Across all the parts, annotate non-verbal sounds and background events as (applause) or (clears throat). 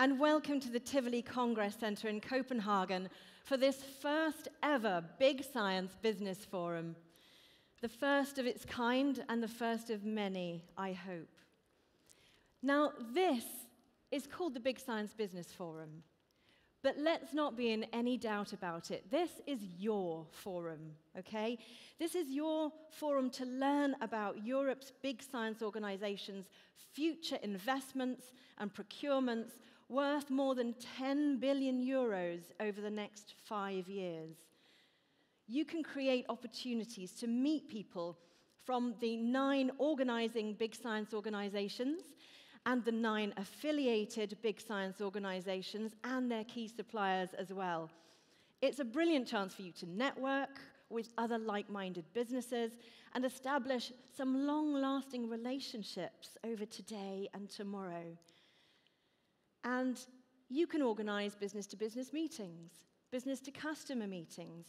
and welcome to the Tivoli Congress Center in Copenhagen for this first ever Big Science Business Forum. The first of its kind and the first of many, I hope. Now, this is called the Big Science Business Forum. But let's not be in any doubt about it. This is your forum, okay? This is your forum to learn about Europe's big science organizations' future investments and procurements worth more than 10 billion euros over the next five years. You can create opportunities to meet people from the nine organizing big science organizations and the nine affiliated big science organizations and their key suppliers as well. It's a brilliant chance for you to network with other like minded businesses and establish some long lasting relationships over today and tomorrow. And you can organize business to business meetings, business to customer meetings,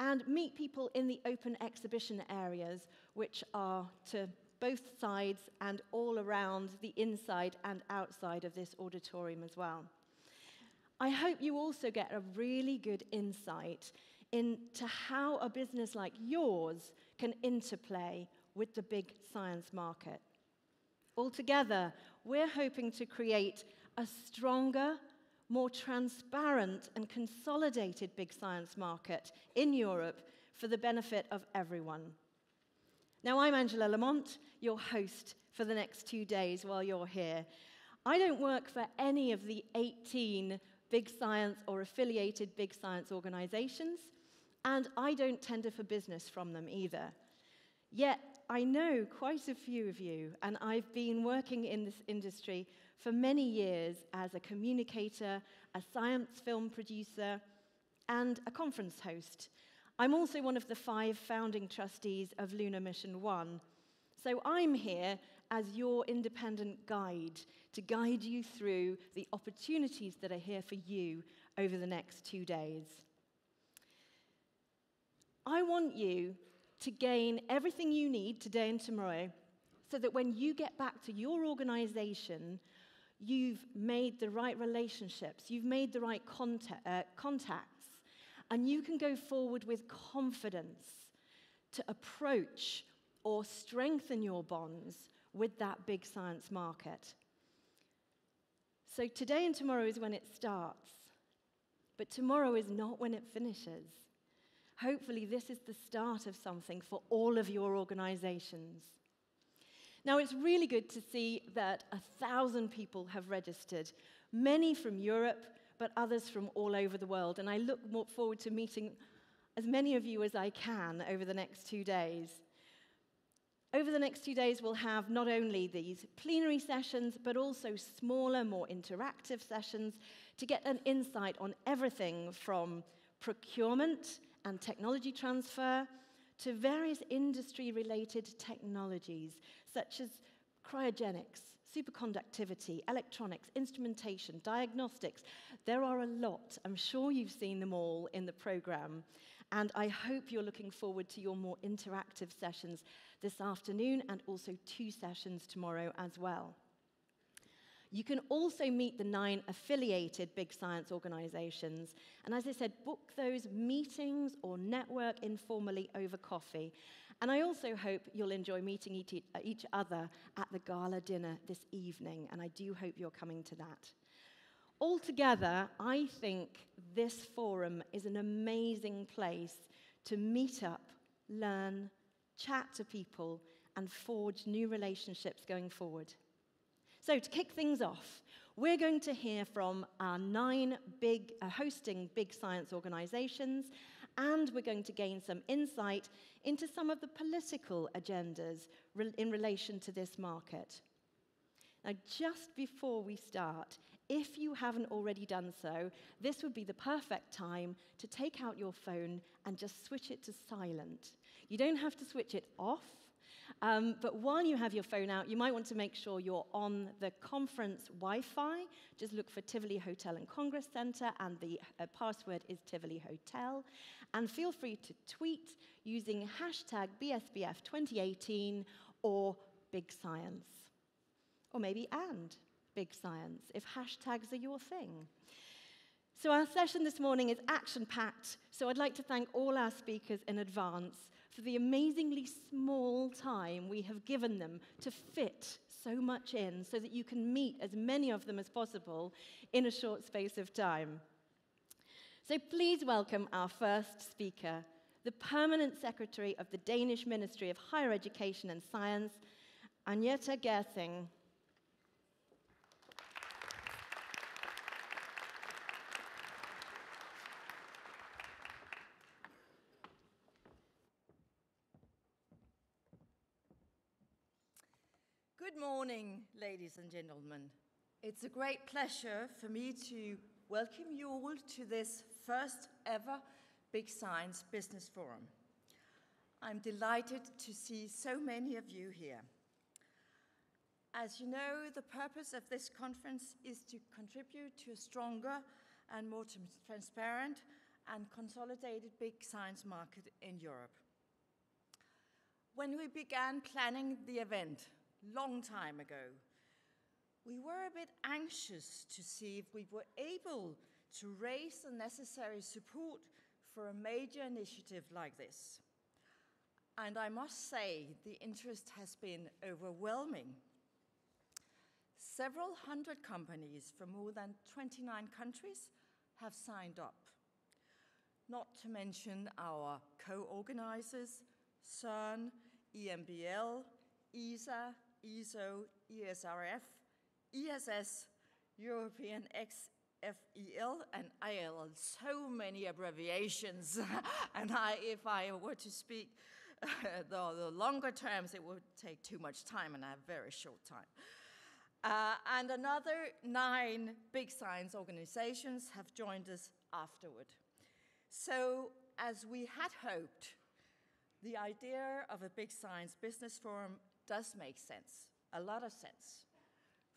and meet people in the open exhibition areas, which are to both sides and all around the inside and outside of this auditorium as well. I hope you also get a really good insight into how a business like yours can interplay with the big science market. Altogether, we're hoping to create a stronger, more transparent, and consolidated big science market in Europe for the benefit of everyone. Now, I'm Angela Lamont, your host for the next two days while you're here. I don't work for any of the 18 big science or affiliated big science organizations, and I don't tender for business from them either. Yet, I know quite a few of you, and I've been working in this industry for many years as a communicator, a science film producer, and a conference host. I'm also one of the five founding trustees of Lunar Mission One. So I'm here as your independent guide to guide you through the opportunities that are here for you over the next two days. I want you to gain everything you need today and tomorrow so that when you get back to your organization, you've made the right relationships, you've made the right contact, uh, contacts, and you can go forward with confidence to approach or strengthen your bonds with that big science market. So today and tomorrow is when it starts, but tomorrow is not when it finishes. Hopefully, this is the start of something for all of your organizations. Now, it's really good to see that a thousand people have registered, many from Europe, but others from all over the world. And I look forward to meeting as many of you as I can over the next two days. Over the next two days, we'll have not only these plenary sessions, but also smaller, more interactive sessions to get an insight on everything from procurement and technology transfer to various industry related technologies such as cryogenics, superconductivity, electronics, instrumentation, diagnostics. There are a lot. I'm sure you've seen them all in the program. And I hope you're looking forward to your more interactive sessions this afternoon and also two sessions tomorrow as well. You can also meet the nine affiliated big science organizations. And as I said, book those meetings or network informally over coffee. And I also hope you'll enjoy meeting each other at the gala dinner this evening. And I do hope you're coming to that. Altogether, I think this forum is an amazing place to meet up, learn, chat to people, and forge new relationships going forward. So, to kick things off, we're going to hear from our nine big, uh, hosting big science organizations, and we're going to gain some insight into some of the political agendas re- in relation to this market. Now, just before we start, if you haven't already done so, this would be the perfect time to take out your phone and just switch it to silent. You don't have to switch it off um, but while you have your phone out, you might want to make sure you're on the conference Wi Fi. Just look for Tivoli Hotel and Congress Center, and the uh, password is Tivoli Hotel. And feel free to tweet using hashtag BSBF2018 or Big Science. Or maybe and. big science, if hashtags are your thing. So, our session this morning is action packed, so I'd like to thank all our speakers in advance for the amazingly small time we have given them to fit so much in so that you can meet as many of them as possible in a short space of time. So please welcome our first speaker, the Permanent Secretary of the Danish Ministry of Higher Education and Science, Agnete Gersing. Good morning, ladies and gentlemen. It's a great pleasure for me to welcome you all to this first ever Big Science Business Forum. I'm delighted to see so many of you here. As you know, the purpose of this conference is to contribute to a stronger and more transparent and consolidated big science market in Europe. When we began planning the event, long time ago, we were a bit anxious to see if we were able to raise the necessary support for a major initiative like this. And I must say, the interest has been overwhelming. Several hundred companies from more than 29 countries have signed up, not to mention our co organizers, CERN, EMBL, ESA, ESO, ESRF, ESS, European XFEL, and ILL. So many abbreviations. (laughs) and I, if I were to speak (laughs) the, the, longer terms, it would take too much time, and I have very short time. Uh, and another nine big science organizations have joined us afterward. So, as we had hoped, the idea of a big science business forum does make sense, a lot of sense,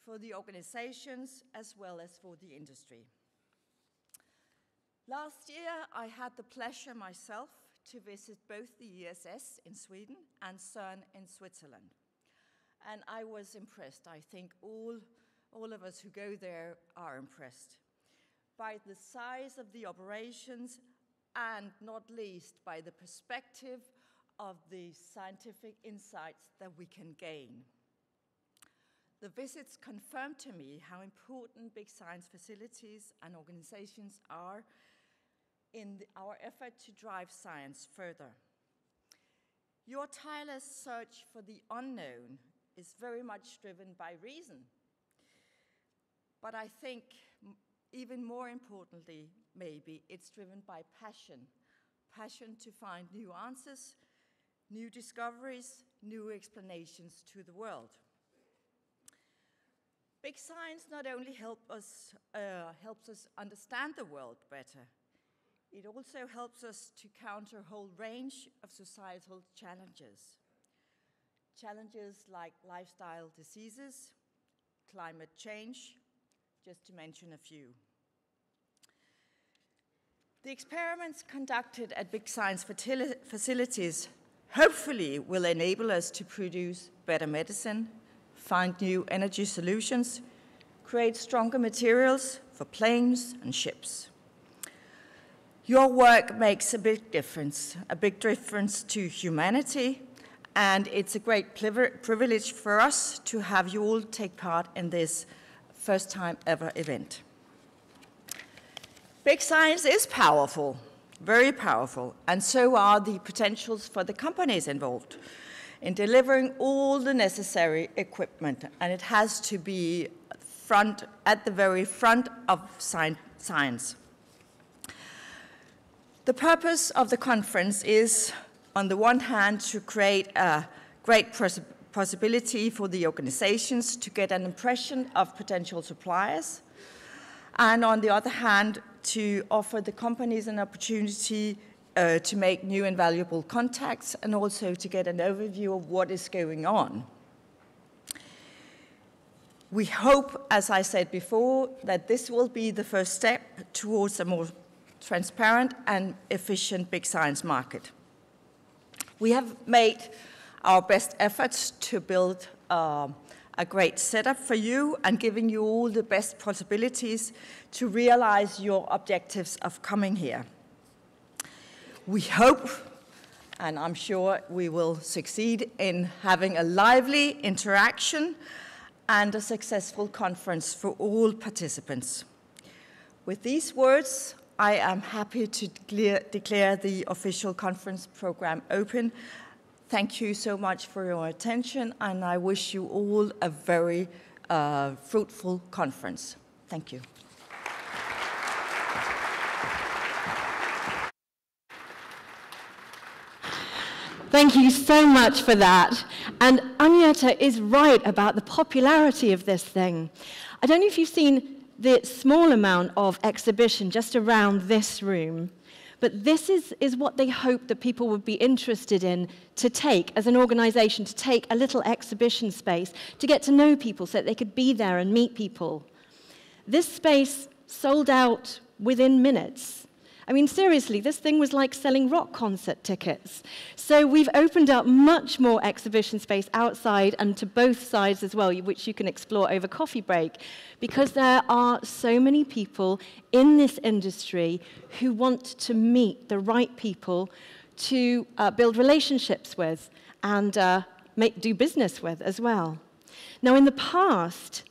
for the organizations as well as for the industry. Last year, I had the pleasure myself to visit both the ESS in Sweden and CERN in Switzerland. And I was impressed. I think all, all of us who go there are impressed by the size of the operations and not least by the perspective of the scientific insights that we can gain. The visits confirmed to me how important big science facilities and organizations are in our effort to drive science further. Your tireless search for the unknown is very much driven by reason. But I think, even more importantly, maybe, it's driven by passion passion to find new answers new discoveries, new explanations to the world. Big science not only help us, uh, helps us understand the world better, it also helps us to counter a whole range of societal challenges. Challenges like lifestyle diseases, climate change, just to mention a few. The experiments conducted at big science facilities hopefully will enable us to produce better medicine, find new energy solutions, create stronger materials for planes and ships. Your work makes a big difference, a big difference to humanity, and it's a great privilege for us to have you all take part in this first time ever event. Big science is powerful, very powerful, and so are the potentials for the companies involved in delivering all the necessary equipment, and it has to be front, at the very front of science. The purpose of the conference is, on the one hand, to create a great possibility for the organizations to get an impression of potential suppliers, and on the other hand, to offer the companies an opportunity uh, to make new and valuable contacts and also to get an overview of what is going on. We hope, as I said before, that this will be the first step towards a more transparent and efficient big science market. We have made our best efforts to build uh, a great setup for you and giving you all the best possibilities to realize your objectives of coming here. We hope, and I'm sure we will succeed in having a lively interaction and a successful conference for all participants. With these words, I am happy to declare, the official conference program open. Thank you so much for your attention, and I wish you all a very uh, fruitful conference. Thank you. Thank you so much for that. And Agnete is right about the popularity of this thing. I don't know if you've seen the small amount of exhibition just around this room, but this is, is what they hoped that people would be interested in to take as an organization, to take a little exhibition space, to get to know people so that they could be there and meet people. This space sold out within minutes. I mean, seriously, this thing was like selling rock concert tickets. So we've opened up much more exhibition space outside and to both sides as well, which you can explore over coffee break, because there are so many people in this industry who want to meet the right people to uh, build relationships with and uh, make, do business with as well. Now, in the past,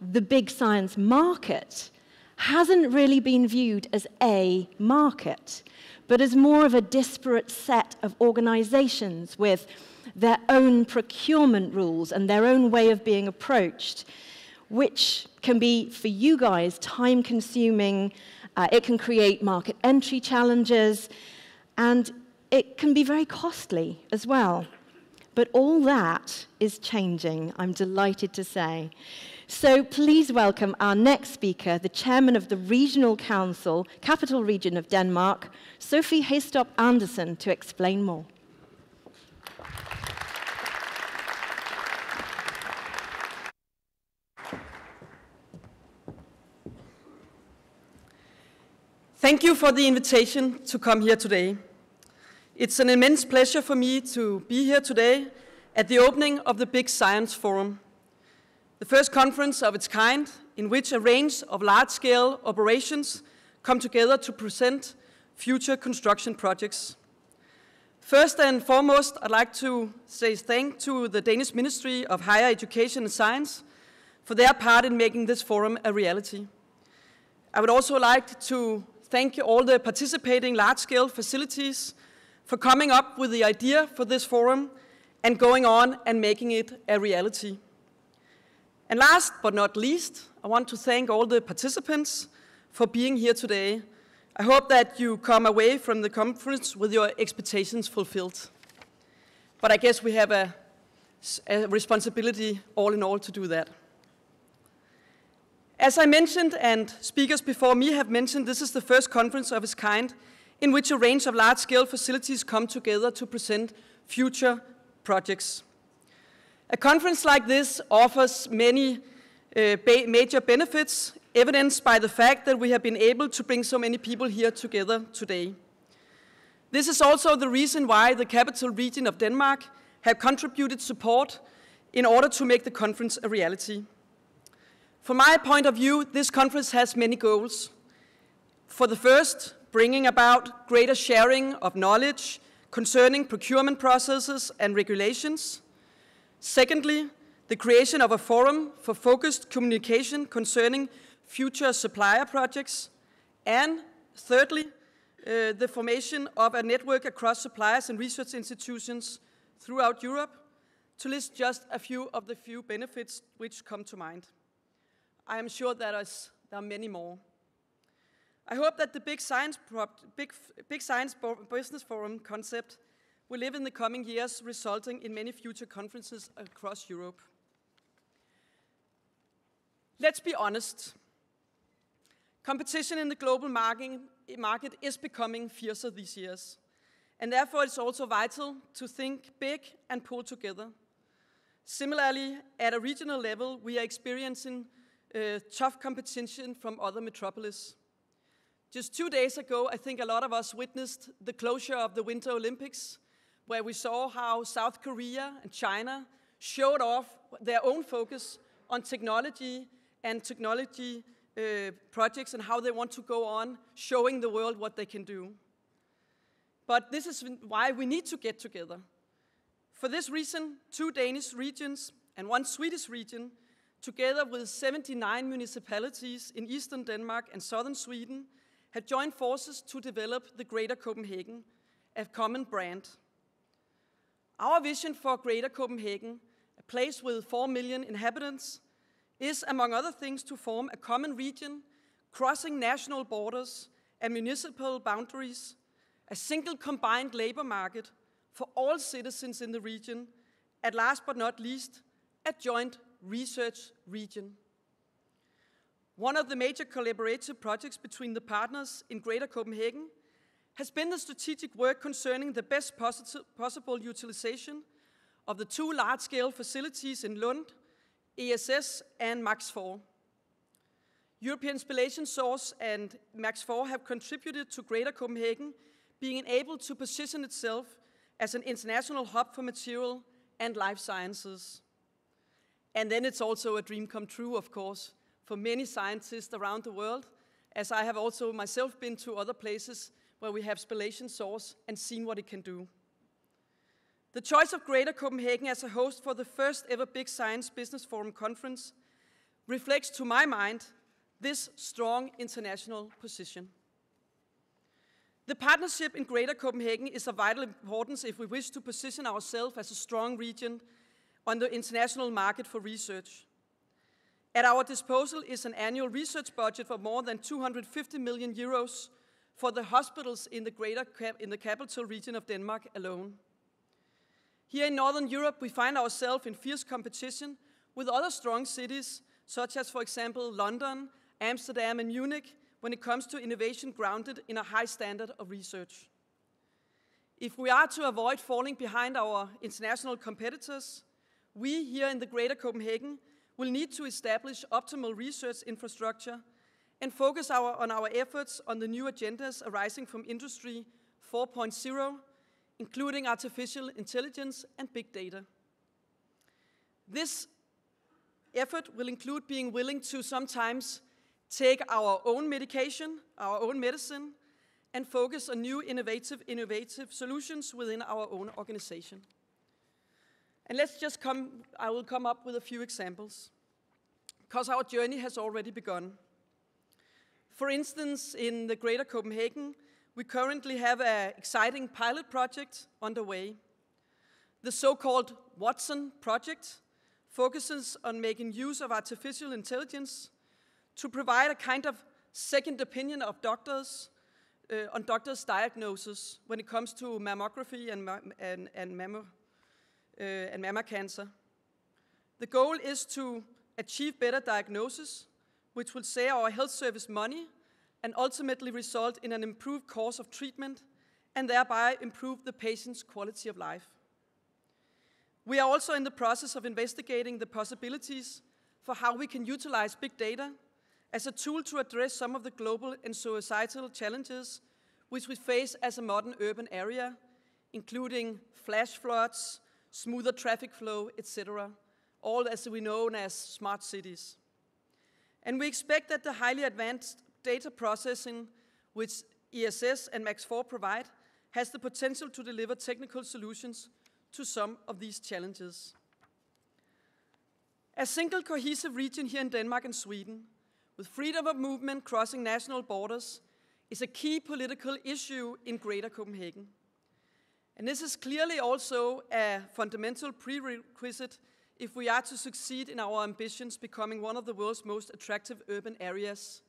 the big science market hasn't really been viewed as a market, but as more of a disparate set of organizations with their own procurement rules and their own way of being approached, which can be, for you guys, time consuming. Uh, it can create market entry challenges, and it can be very costly as well. But all that is changing, I'm delighted to say. So please welcome our next speaker, the chairman of the Regional Council, Capital Region of Denmark, Sophie Hæstorp Andersen, to explain more. Thank you for the invitation to come here today. It's an immense pleasure for me to be here today at the opening of the Big Science Forum the first conference of its kind in which a range of large-scale operations come together to present future construction projects. First and foremost, I'd like to say thank to the Danish Ministry of Higher Education and Science for their part in making this forum a reality. I would also like to thank all the participating large-scale facilities for coming up with the idea for this forum and going on and making it a reality. And last but not least, I want to thank all the participants for being here today. I hope that you come away from the conference with your expectations fulfilled. But I guess we have a, a responsibility all in all to do that. As I mentioned, and speakers before me have mentioned, this is the first conference of its kind in which a range of large-scale facilities come together to present future projects. A conference like this offers many uh, major benefits, evidenced by the fact that we have been able to bring so many people here together today. This is also the reason why the capital region of Denmark have contributed support in order to make the conference a reality. From my point of view, this conference has many goals. For the first, bringing about greater sharing of knowledge concerning procurement processes and regulations. Secondly, the creation of a forum for focused communication concerning future supplier projects. And thirdly, uh, the formation of a network across suppliers and research institutions throughout Europe, to list just a few of the few benefits which come to mind. I am sure there, is, there are many more. I hope that the Big Science, big, big Science Business Forum concept will live in the coming years, resulting in many future conferences across Europe. Let's be honest. Competition in the global market is becoming fiercer these years. And therefore, it's also vital to think big and pull together. Similarly, at a regional level, we are experiencing uh, tough competition from other metropolises. Just two days ago, I think a lot of us witnessed the closure of the Winter Olympics where we saw how South Korea and China showed off their own focus on technology and technology uh, projects and how they want to go on showing the world what they can do. But this is why we need to get together. For this reason, two Danish regions and one Swedish region, together with 79 municipalities in eastern Denmark and southern Sweden, have joined forces to develop the Greater Copenhagen, a common brand. Our vision for Greater Copenhagen, a place with 4 million inhabitants, is, among other things, to form a common region crossing national borders and municipal boundaries, a single combined labor market for all citizens in the region, and last but not least, a joint research region. One of the major collaborative projects between the partners in Greater Copenhagen has been the strategic work concerning the best possible utilization of the two large-scale facilities in Lund ESS and Max 4. European Spallation Source and Max 4 have contributed to Greater Copenhagen being able to position itself as an international hub for material and life sciences. And then it's also a dream come true, of course, for many scientists around the world, as I have also myself been to other places where we have spallation source and seen what it can do. The choice of Greater Copenhagen as a host for the first ever Big Science Business Forum conference reflects, to my mind, this strong international position. The partnership in Greater Copenhagen is of vital importance if we wish to position ourselves as a strong region on the international market for research. At our disposal is an annual research budget of more than 250 million euros for the hospitals in the greater in the capital region of Denmark alone. Here in Northern Europe, we find ourselves in fierce competition with other strong cities, such as, for example, London, Amsterdam, and Munich, when it comes to innovation grounded in a high standard of research. If we are to avoid falling behind our international competitors, we here in the Greater Copenhagen will need to establish optimal research infrastructure and focus our, on our efforts on the new agendas arising from Industry 4.0 including artificial intelligence and big data. This effort will include being willing to sometimes take our own medication, our own medicine, and focus on new innovative, innovative solutions within our own organization. And let's just come, I will come up with a few examples, because our journey has already begun. For instance, in the Greater Copenhagen, we currently have an exciting pilot project underway. The so-called Watson project focuses on making use of artificial intelligence to provide a kind of second opinion of doctors uh, on doctors' diagnosis when it comes to mammography and, and, and, mammo, uh, and mamma cancer. The goal is to achieve better diagnosis, which will save our health service money and ultimately result in an improved course of treatment and thereby improve the patient's quality of life. We are also in the process of investigating the possibilities for how we can utilize big data as a tool to address some of the global and societal challenges which we face as a modern urban area, including flash floods, smoother traffic flow, etc., all as we know as smart cities. And we expect that the highly advanced data processing which ESS and MAX4 provide has the potential to deliver technical solutions to some of these challenges. A single cohesive region here in Denmark and Sweden, with freedom of movement crossing national borders, is a key political issue in Greater Copenhagen. And this is clearly also a fundamental prerequisite if we are to succeed in our ambitions becoming one of the world's most attractive urban areas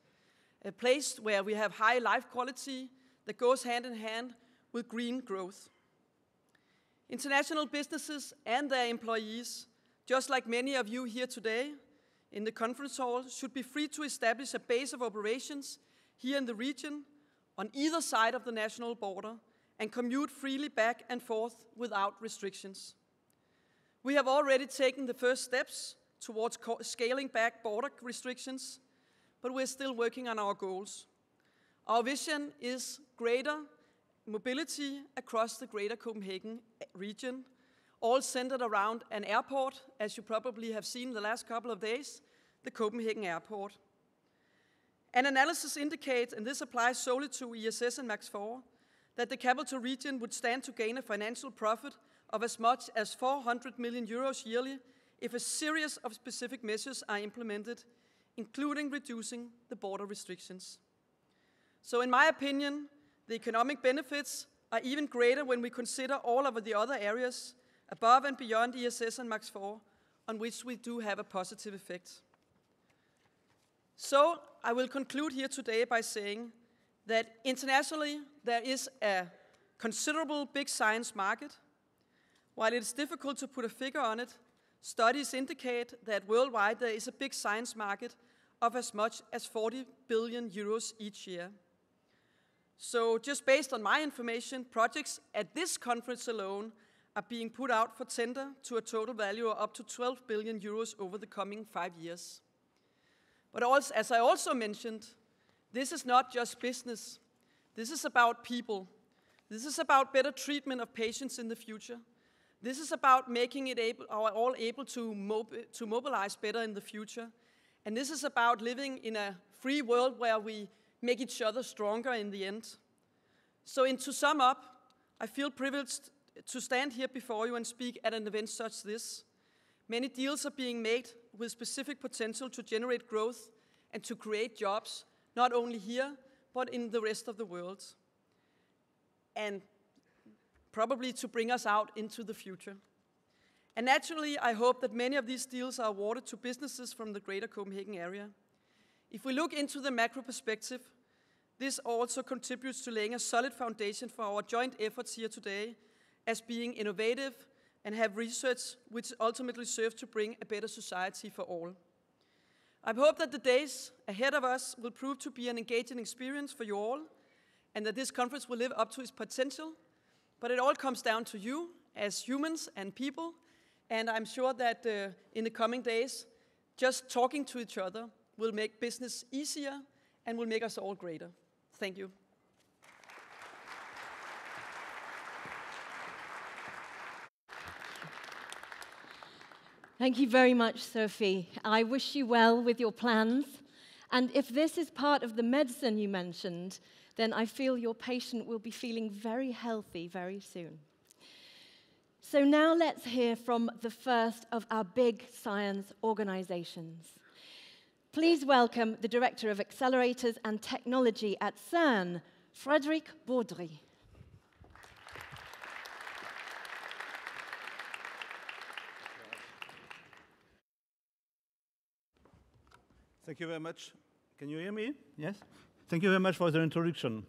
a place where we have high life quality that goes hand in hand with green growth. International businesses and their employees, just like many of you here today in the conference hall, should be free to establish a base of operations here in the region on either side of the national border and commute freely back and forth without restrictions. We have already taken the first steps towards scaling back border restrictions but we're still working on our goals. Our vision is greater mobility across the greater Copenhagen eh, region, all centered around an airport, as you probably have seen the last couple of days, the Copenhagen Airport. An analysis indicates, and this applies solely to ESS and MAX 4, that the capital region would stand to gain a financial profit of as much as 400 million euros yearly if a series of specific measures are implemented, including reducing the border restrictions. So, in my opinion, the economic benefits are even greater when we consider all of the other areas above and beyond ESS and MAX 4 on which we do have a positive effect. So, I will conclude here today by saying that internationally there is a considerable big science market. While it is difficult to put a figure on it, studies indicate that worldwide there is a big science market of as much as 40 billion euros each year. So, just based on my information, projects at this conference alone are being put out for tender to a total value of up to 12 billion euros over the coming five years. But also, as I also mentioned, this is not just business. This is about people. This is about better treatment of patients in the future. This is about making it able, all able to, to mobilize better in the future. And this is about living in a free world where we make each other stronger in the end. So, in to sum up, I feel privileged to stand here before you and speak at an event such as this. Many deals are being made with specific potential to generate growth and to create jobs, not only here, but in the rest of the world. And probably to bring us out into the future. And naturally, I hope that many of these deals are awarded to businesses from the greater Copenhagen area. If we look into the macro perspective, this also contributes to laying a solid foundation for our joint efforts here today as being innovative and have research which ultimately serves to bring a better society for all. I hope that the days ahead of us will prove to be an engaging experience for you all and that this conference will live up to its potential. But it all comes down to you as humans and people. And I'm sure that uh, in the coming days, just talking to each other will make business easier and will make us all greater. Thank you. Thank you very much, Sophie. I wish you well with your plans. And if this is part of the medicine you mentioned, then I feel your patient will be feeling very healthy very soon. So now let's hear from the first of our big science organizations. Please welcome the Director of Accelerators and Technology at CERN, Fréderick Bordry. Thank you very much. Can you hear me? Yes? Thank you very much for the introduction.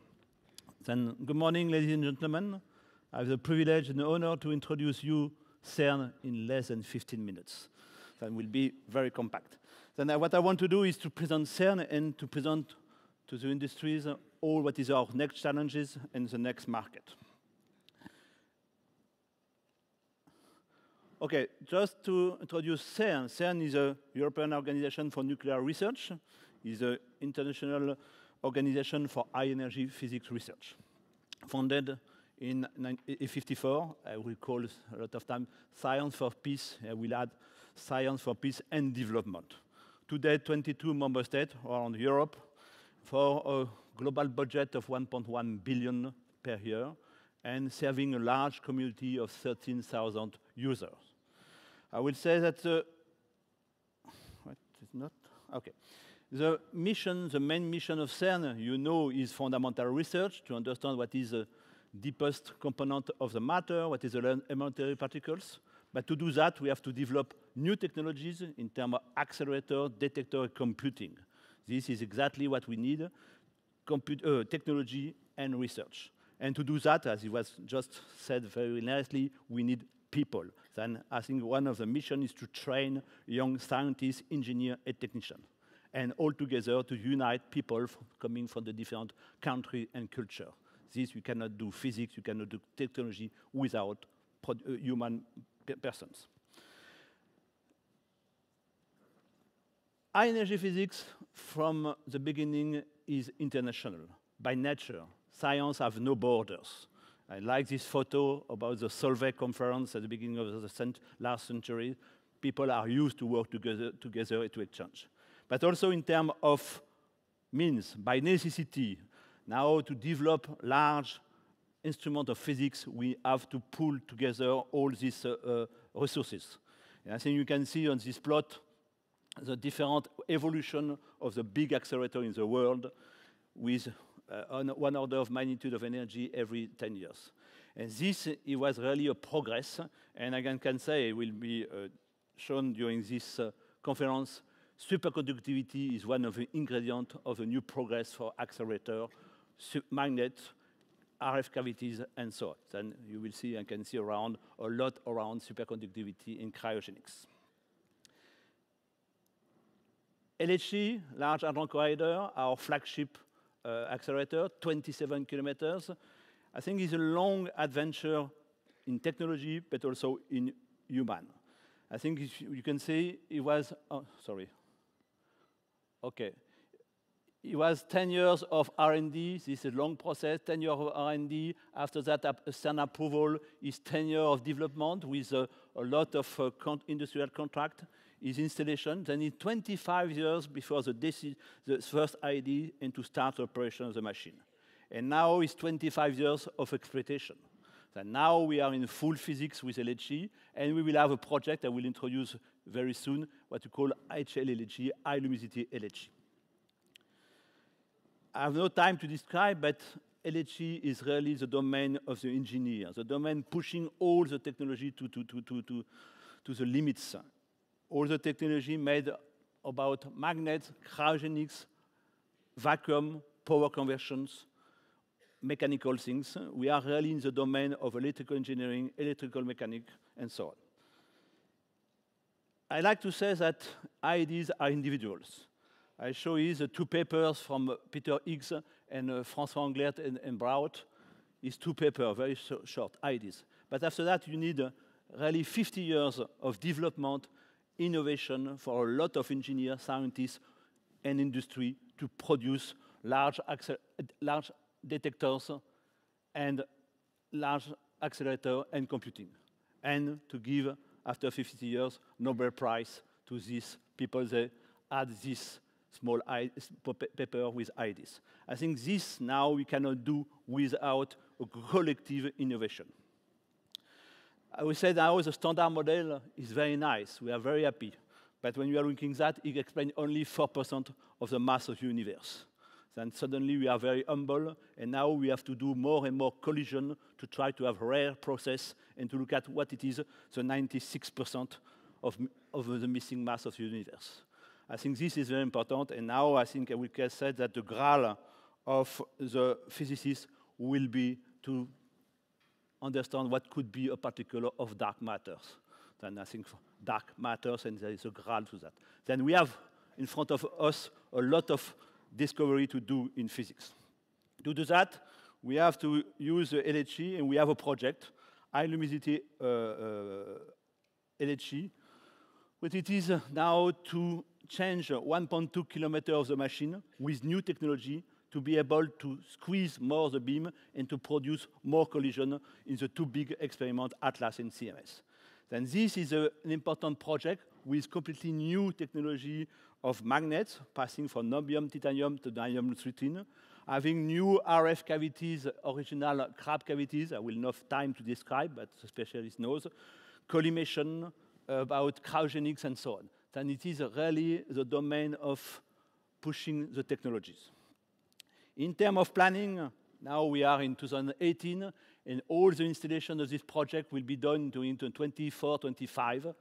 Then, good morning, ladies and gentlemen. I have the privilege and the honor to introduce you CERN in less than 15 minutes. That will be very compact. Then uh, what I want to do is to present CERN and to present to the industries all what is our next challenges and the next market. Okay, just to introduce CERN. CERN is a European Organization for Nuclear Research. It's an international organization for high energy physics research. Founded in 1954, I will call a lot of time Science for Peace. I will add Science for Peace and Development. Today, 22 member states around Europe for a global budget of 1.1 billion per year and serving a large community of 13,000 users. I will say that the, what is not, okay. The mission, the main mission of CERN, you know, is fundamental research to understand what is the deepest component of the matter, what is the elementary particles. But to do that, we have to develop new technologies in terms of accelerator, detector, computing. This is exactly what we need, uh, technology and research. And to do that, as it was just said very nicely, we need people. Then I think one of the missions is to train young scientists, engineers, and technicians, and all together to unite people coming from the different country and culture. This you cannot do physics, you cannot do technology without uh, human persons. High energy physics from the beginning is international by nature. Science have no borders. I like this photo about the Solvay conference at the beginning of the cent last century. People are used to work together, together to exchange. But also in terms of means, by necessity, now to develop large instrument of physics, we have to pull together all these uh, uh, resources. And I think you can see on this plot the different evolution of the big accelerator in the world with uh, one order of magnitude of energy every 10 years. And this it was really a progress, and I can, say it will be uh, shown during this uh, conference. Superconductivity is one of the ingredients of the new progress for accelerator, magnets, RF cavities, and so on. Then you will see and can see around a lot around superconductivity in cryogenics. LHC, Large Hadron Collider, our flagship uh, accelerator, 27 kilometers. I think it's a long adventure in technology, but also in human. I think you can say it was, oh, sorry. Okay. It was 10 years of R&D. This is a long process, 10 years of R&D. After that, CERN approval is 10 years of development with a, a lot of uh, con industrial contract is installation, then it's 25 years before the, the first ID and to start operation of the machine. And now it's 25 years of exploitation. So now we are in full physics with LHC, and we will have a project I will introduce very soon, what we call HL LHC, high luminosity LHC. I have no time to describe, but LHC is really the domain of the engineer, the domain pushing all the technology to, to, to, to, to, to the limits all the technology made about magnets, cryogenics, vacuum, power conversions, mechanical things. We are really in the domain of electrical engineering, electrical mechanics, and so on. I like to say that ideas are individuals. I show you the two papers from Peter Higgs and uh, François Englert and, and Brout. It's two papers, very sh short ideas. But after that, you need uh, really 50 years of development innovation for a lot of engineers, scientists, and industry to produce large, large detectors and large accelerator and computing, and to give, after 50 years, Nobel Prize to these people that had this small paper with ideas. I think this now we cannot do without a collective innovation. I would say now the standard model is very nice. We are very happy. But when you are looking at that, it explains only 4% of the mass of the universe. Then suddenly we are very humble, and now we have to do more and more collision to try to have rare process and to look at what it is, the 96% of, of the missing mass of the universe. I think this is very important, and now I think we can say that the graal of the physicists will be to understand what could be a particle of dark matters. Then I think dark matters, and there is a graal to that. Then we have in front of us a lot of discovery to do in physics. To do that, we have to use the LHC, and we have a project, high luminosity uh, uh, LHC, but it is now to change 1.2 kilometers of the machine with new technology to be able to squeeze more the beam and to produce more collision in the two big experiments, ATLAS and CMS. Then this is a, an important project with completely new technology of magnets, passing from niobium titanium to niobium lutetium, having new RF cavities, original crab cavities, I will not have time to describe, but the specialist knows, collimation, about cryogenics and so on. Then it is really the domain of pushing the technologies. In terms of planning, now we are in 2018, and all the installation of this project will be done during 24, 25,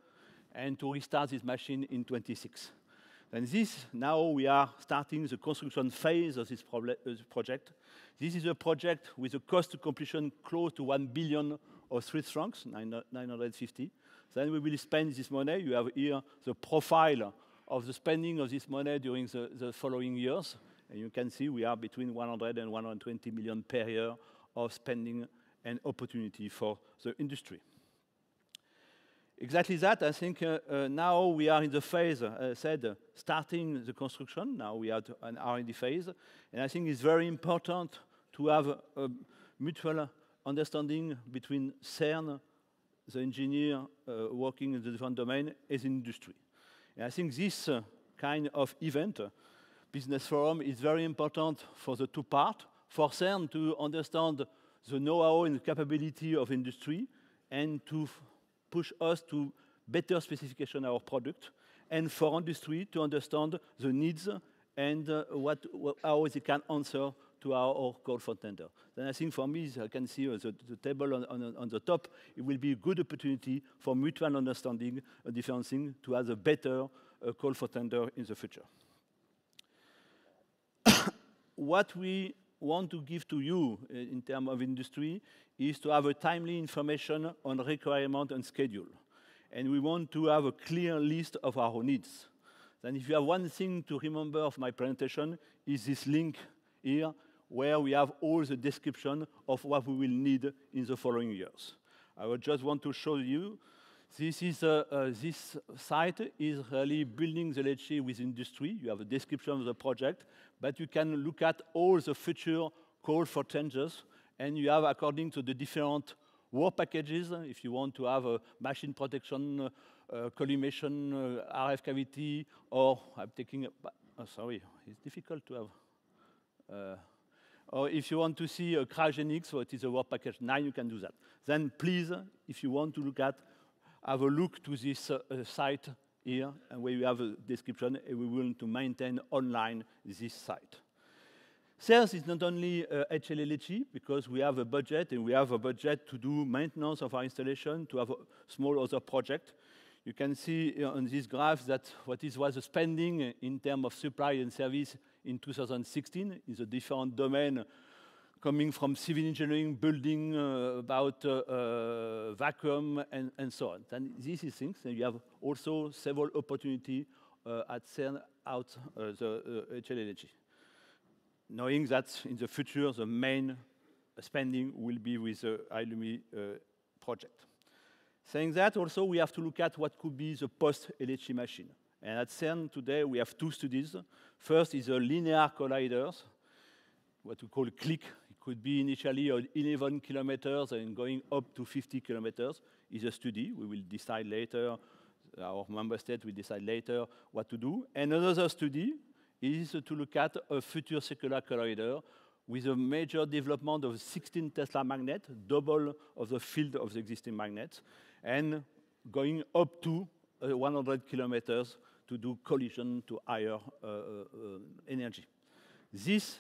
and to restart this machine in 26. And this, now we are starting the construction phase of this uh, project. This is a project with a cost to completion close to 1 billion of Swiss francs, 950. Then we will spend this money. You have here the profile of the spending of this money during the, the following years. And you can see we are between 100 and 120 million per year of spending and opportunity for the industry. Exactly that, I think uh, uh, now we are in the phase, uh, said, uh, starting the construction. Now we are an R&D phase. And I think it's very important to have a mutual understanding between CERN, the engineer uh, working in the different domain, the industry. And I think this uh, kind of event, business forum, is very important for the two parts. For CERN to understand the know-how and capability of industry, and to push us to better specification our product, and for industry to understand the needs and uh, what, what, how they can answer to our, our call for tender. Then I think for me, I can see uh, the, the, table on, on, on, the top, it will be a good opportunity for mutual understanding, uh, different things, to have a better uh, call for tender in the future. (coughs) what we want to give to you uh, in terms of industry is to have a timely information on requirement and schedule. And we want to have a clear list of our needs. Then if you have one thing to remember of my presentation is this link here where we have all the description of what we will need in the following years. I would just want to show you this is uh, uh, this site is really building the LHC with industry. You have a description of the project, but you can look at all the future call for changes, and you have according to the different work packages. If you want to have a machine protection, uh, uh collimation, uh, RF cavity, or I'm taking. A, oh, sorry, it's difficult to have. Uh, or if you want to see a cryogenics, what is a work package 9, you can do that. Then please, if you want to look at, have a look to this uh, uh, site here, and where you have a description, and we will to maintain online this site. Sales is not only uh, HL-LHC, because we have a budget, and we have a budget to do maintenance of our installation, to have a small other project. You can see on this graph that what is was the spending in terms of supply and service in 2016 in the different domain coming from civil engineering, building, uh, about uh, uh, vacuum, and, and, so on. And these things, and you have also several opportunity uh, at CERN out uh, the energy. Knowing that in the future, the main spending will be with the HiLumi project. Saying that, also, we have to look at what could be the post-LHC machine. And at CERN today, we have two studies. First is a linear colliders, what we call CLIC. Could be initially 11 kilometers and going up to 50 kilometers is a study. We will decide later, our member state will decide later what to do. And another study is to look at a future circular collider with a major development of 16 Tesla magnet, double of the field of the existing magnets, and going up to uh, 100 kilometers to do collision to higher uh, uh, energy. This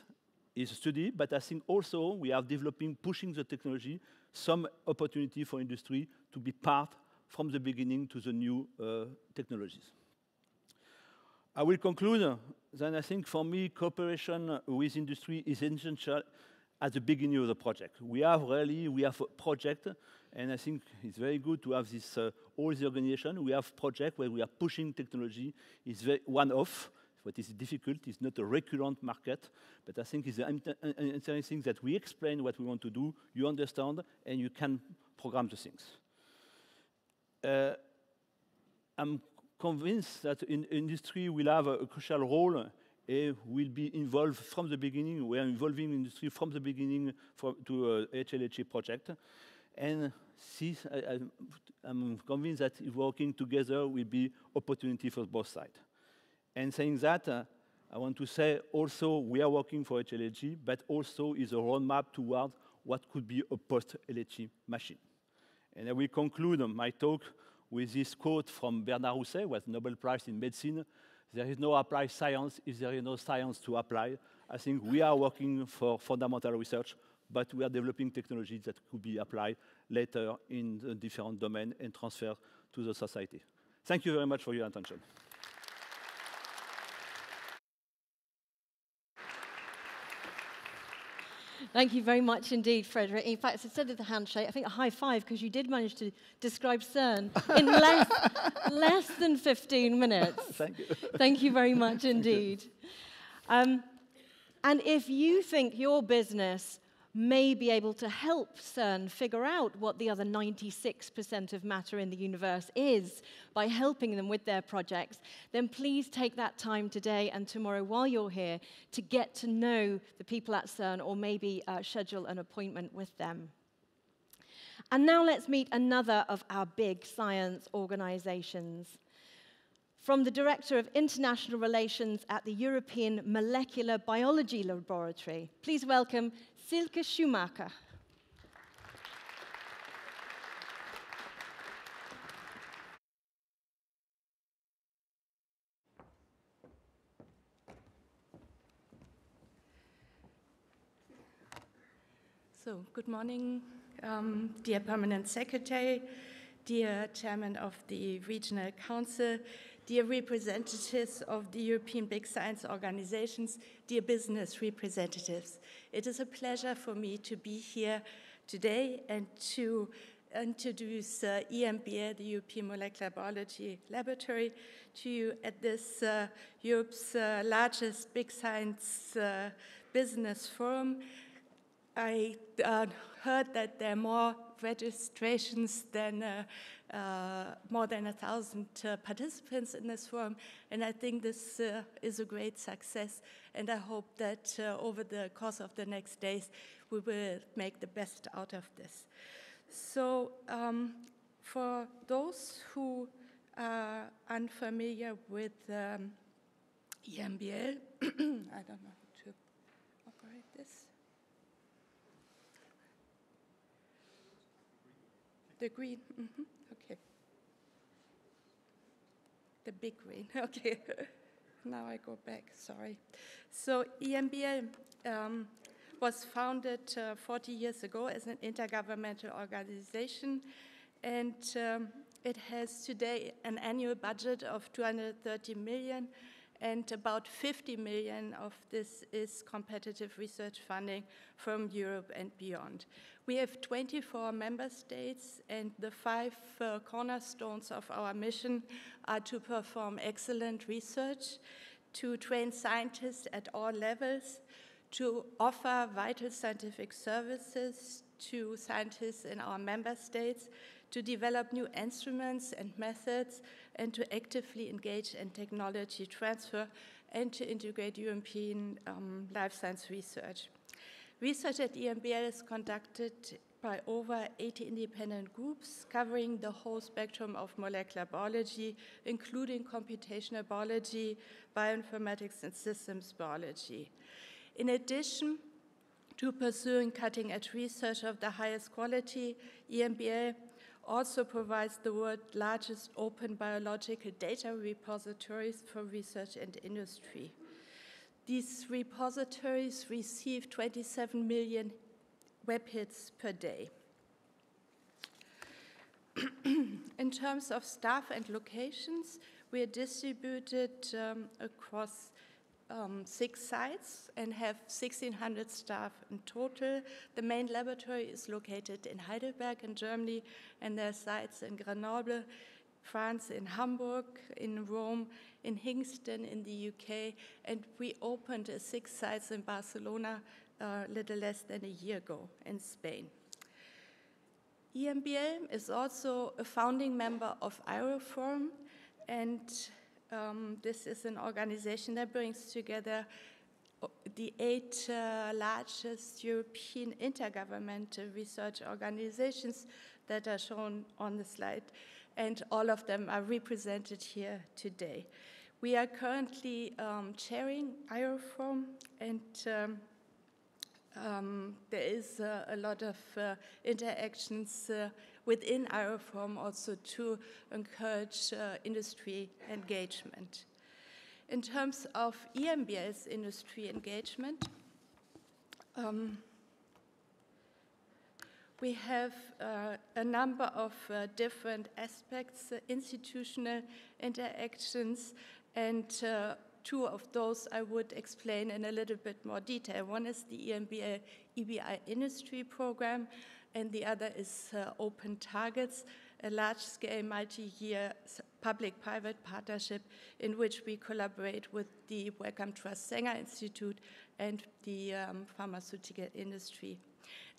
is a study, but I think also we are developing, pushing the technology, some opportunity for industry to be part from the beginning to the new uh, technologies. I will conclude, then I think for me, cooperation with industry is essential at the beginning of the project. We have really, we have a project, and I think it's very good to have this, uh, all the organization. We have project where we are pushing technology. It's one-off. What is difficult is not a recurrent market, but I think it's an interesting that we explain what we want to do, you understand, and you can program the things. Uh, I'm convinced that in industry will have a, a crucial role and will be involved from the beginning. We are involving industry from the beginning for, to a HL-LHC project. And I, am convinced that working together will be opportunity for both sides. And saying that, uh, I want to say also we are working for HL-LHC, but also is a roadmap towards what could be a post-LHC machine. And I will conclude my talk with this quote from Bernard Houssay, was Nobel Prize in Medicine, there is no applied science if there is no science to apply. I think we are working for fundamental research, but we are developing technologies that could be applied later in the different domains and transferred to the society. Thank you very much for your attention. Thank you very much indeed, Frederick. In fact, instead of the handshake, I think a high five because you did manage to describe CERN in (laughs) less, less than 15 minutes. (laughs) Thank you. Thank you very much indeed. Um, and if you think your business may be able to help CERN figure out what the other 96% of matter in the universe is by helping them with their projects, then please take that time today and tomorrow while you're here to get to know the people at CERN or maybe uh, schedule an appointment with them. And now let's meet another of our big science organizations. From the Director of International Relations at the European Molecular Biology Laboratory, please welcome Silke Schumacher. So, good morning, um, dear Permanent Secretary, dear Chairman of the Regional Council, dear representatives of the European Big Science Organizations, dear business representatives. It is a pleasure for me to be here today and to introduce uh, EMBL, the European Molecular Biology Laboratory, to you at this uh, Europe's uh, largest big science uh, business forum. I uh, heard that there are more registrations than uh, uh, more than a thousand uh, participants in this forum, and I think this uh, is a great success. And I hope that uh, over the course of the next days, we will make the best out of this. So, um, for those who are unfamiliar with um, EMBL, (coughs) I don't know how to operate this. The green, mhm, okay. The big green, (laughs) okay. now I go back, sorry. So EMBL um, was founded uh, 40 years ago as an intergovernmental organization, and um, it has today an annual budget of 230 million and about 50 million of this is competitive research funding from Europe and beyond. We have 24 member states, and the five uh, cornerstones of our mission are to perform excellent research, to train scientists at all levels, to offer vital scientific services to scientists in our member states, to develop new instruments and methods, and to actively engage in technology transfer and to integrate European um, life science research. Research at EMBL is conducted by over 80 independent groups covering the whole spectrum of molecular biology, including computational biology, bioinformatics, and systems biology. In addition to pursuing cutting edge research of the highest quality, EMBL also provides the world's largest open biological data repositories for research and industry. These repositories receive 27 million web hits per day. (clears throat) In terms of staff and locations, we are distributed um, across um, six sites and have 1,600 staff in total. The main laboratory is located in Heidelberg in Germany, and there are sites in Grenoble, France, in Hamburg, in Rome, in Hinxton in the UK, and we opened six sites in Barcelona a uh, little less than a year ago in Spain. EMBL is also a founding member of EIROforum, and um, this is an organization that brings together uh, the eight uh, largest European intergovernmental research organizations that are shown on the slide, and all of them are represented here today. We are currently um, chairing EIROforum, and um, um, there is uh, a lot of uh, interactions uh, within EIROforum also to encourage uh, industry engagement. In terms of EMBL's industry engagement, um, we have uh, a number of uh, different aspects, uh, institutional interactions, and uh, two of those I would explain in a little bit more detail. One is the EMBL EBI industry program, and the other is uh, Open Targets, a large-scale multi-year public-private partnership in which we collaborate with the Wellcome Trust Sanger Institute and the um, pharmaceutical industry.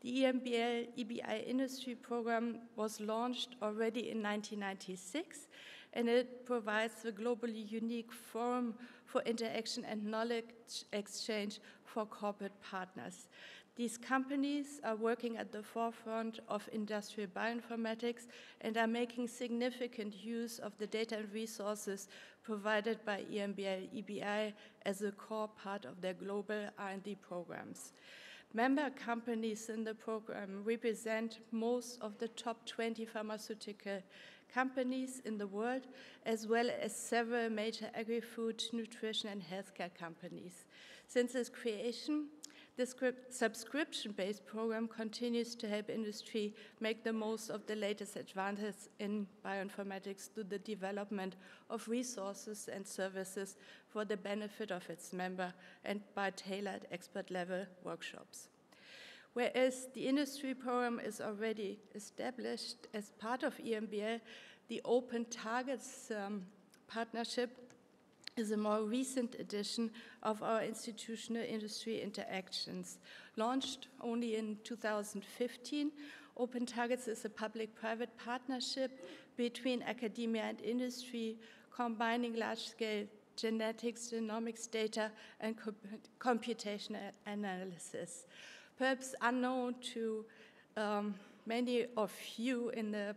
The EMBL EBI industry program was launched already in 1996 and it provides a globally unique forum for interaction and knowledge exchange for corporate partners. These companies are working at the forefront of industrial bioinformatics and are making significant use of the data and resources provided by EMBL EBI as a core part of their global R&D programs. Member companies in the program represent most of the top 20 pharmaceutical companies in the world, as well as several major agri-food, nutrition, and healthcare companies. Since its creation, this subscription-based program continues to help industry make the most of the latest advances in bioinformatics through the development of resources and services for the benefit of its member and by tailored expert-level workshops. Whereas the industry program is already established as part of EMBL, the Open Targets um, partnership is a more recent edition of our institutional industry interactions. Launched only in 2015, Open Targets is a public private partnership between academia and industry, combining large scale genetics, genomics data, and comp computational analysis. Perhaps unknown to um, many of you in the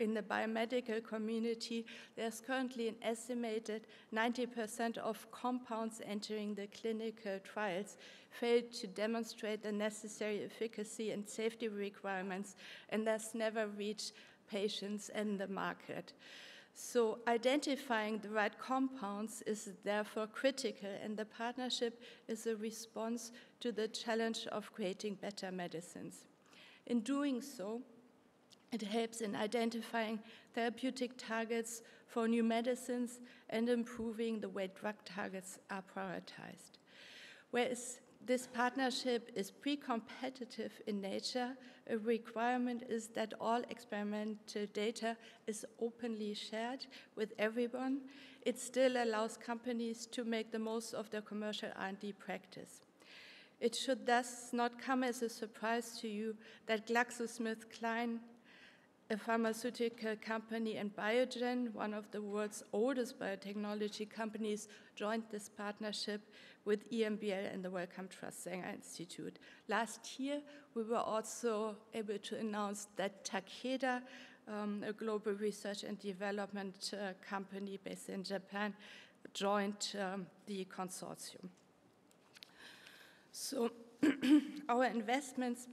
in the biomedical community, there's currently an estimated 90% of compounds entering the clinical trials fail to demonstrate the necessary efficacy and safety requirements and thus never reach patients and the market. So identifying the right compounds is therefore critical, and the partnership is a response to the challenge of creating better medicines. In doing so, it helps in identifying therapeutic targets for new medicines and improving the way drug targets are prioritized. Whereas this partnership is pre competitive in nature, a requirement is that all experimental data is openly shared with everyone. It still allows companies to make the most of their commercial R&D practice. It should thus not come as a surprise to you that GlaxoSmithKline a pharmaceutical company, and Biogen, one of the world's oldest biotechnology companies, joined this partnership with EMBL and the Wellcome Trust Sanger Institute. Last year, we were also able to announce that Takeda, um, a global research and development uh, company based in Japan, joined um, the consortium. So, (clears throat) our investments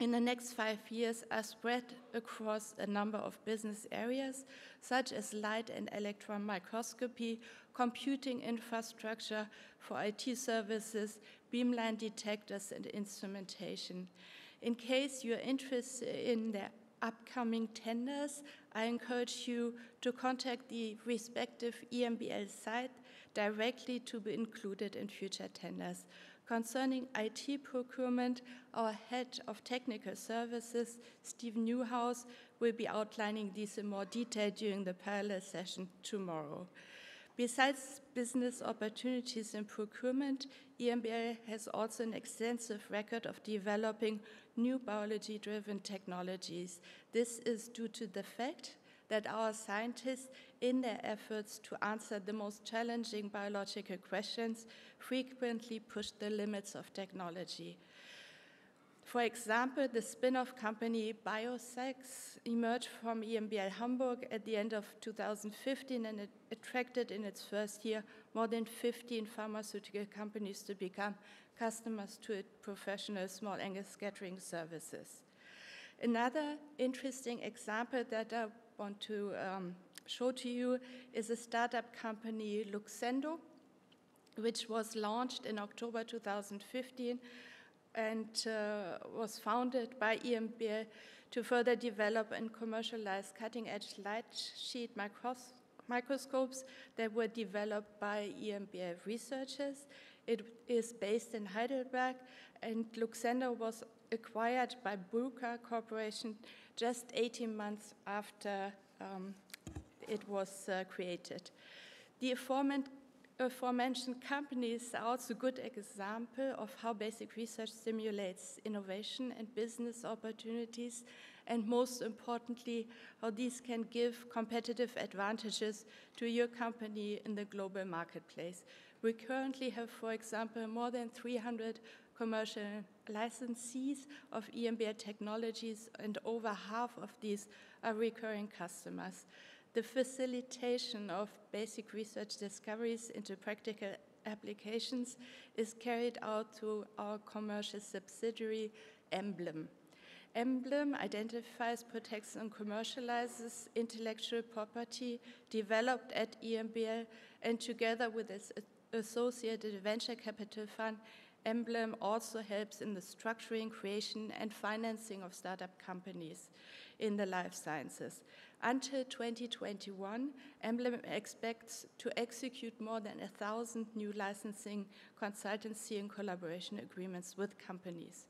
in the next five years are spread across a number of business areas, such as light and electron microscopy, computing infrastructure for IT services, beamline detectors, and instrumentation. In case you're interested in the upcoming tenders, I encourage you to contact the respective EMBL site directly to be included in future tenders. Concerning IT procurement, our head of technical services, Steve Newhouse, will be outlining these in more detail during the parallel session tomorrow. Besides business opportunities in procurement, EMBL has also an extensive record of developing new biology driven technologies. This is due to the fact that our scientists, in their efforts to answer the most challenging biological questions, frequently push the limits of technology. For example, the spin off company BIOSAXS emerged from EMBL Hamburg at the end of 2015 and it attracted in its first year more than 15 pharmaceutical companies to become customers to its professional small angle scattering services. Another interesting example that I want to um, show to you is a startup company, Luxendo, which was launched in October 2015 and uh, was founded by EMBL to further develop and commercialize cutting edge light sheet micros microscopes that were developed by EMBL researchers. It is based in Heidelberg, and Luxendo was acquired by Bruker Corporation just 18 months after um, it was uh, created. The aforementioned companies are also a good example of how basic research stimulates innovation and business opportunities, and most importantly, how these can give competitive advantages to your company in the global marketplace. We currently have, for example, more than 300 commercial licensees of EMBL technologies, and over half of these are recurring customers. The facilitation of basic research discoveries into practical applications is carried out through our commercial subsidiary, EMBLEM. EMBLEM identifies, protects, and commercializes intellectual property developed at EMBL, and together with its associated venture capital fund, EMBLEM also helps in the structuring, creation, and financing of startup companies in the life sciences. Until 2021, EMBLEM expects to execute more than a thousand new licensing, consultancy, and collaboration agreements with companies.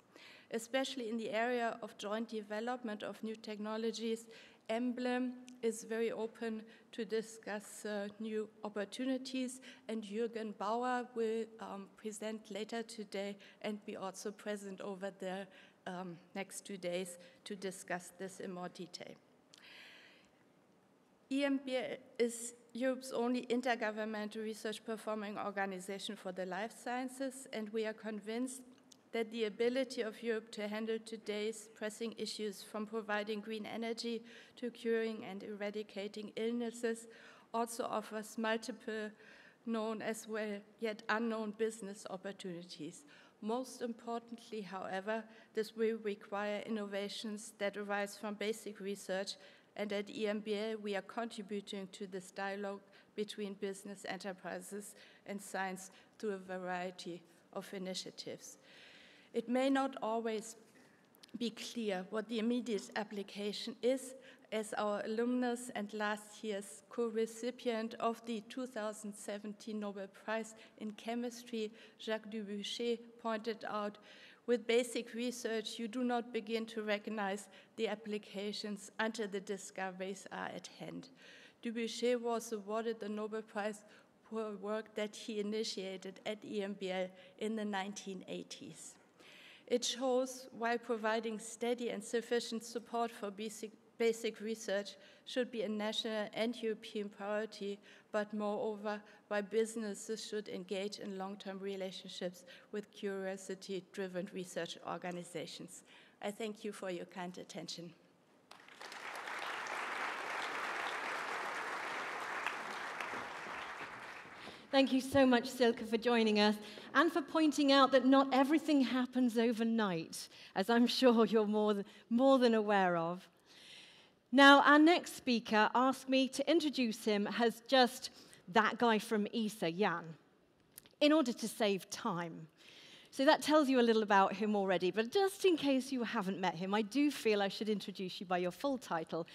Especially in the area of joint development of new technologies, EMBLEM is very open to discuss uh, new opportunities, and Jürgen Bauer will um, present later today and be also present over the um, next two days to discuss this in more detail. EMB is Europe's only intergovernmental research performing organization for the life sciences, and we are convinced that the ability of Europe to handle today's pressing issues from providing green energy to curing and eradicating illnesses also offers multiple known as well yet unknown business opportunities. Most importantly, however, this will require innovations that arise from basic research and at EMBL, we are contributing to this dialogue between business enterprises and science through a variety of initiatives. It may not always be clear what the immediate application is, as our alumnus and last year's co-recipient of the 2017 Nobel Prize in Chemistry, Jacques Dubochet, pointed out, with basic research, you do not begin to recognize the applications until the discoveries are at hand. Dubochet was awarded the Nobel Prize for work that he initiated at EMBL in the 1980s. It shows why providing steady and sufficient support for basic, basic research should be a national and European priority, but moreover, why businesses should engage in long term relationships with curiosity driven research organizations. I thank you for your kind attention. Thank you so much, Silke, for joining us and for pointing out that not everything happens overnight, as I'm (laughs) sure you're more, more than aware of. Now, our next speaker asked me to introduce him as just that guy from ESA, Jan, in order to save time. So that tells you a little about him already, but just in case you haven't met him, I do feel I should introduce you by your full title.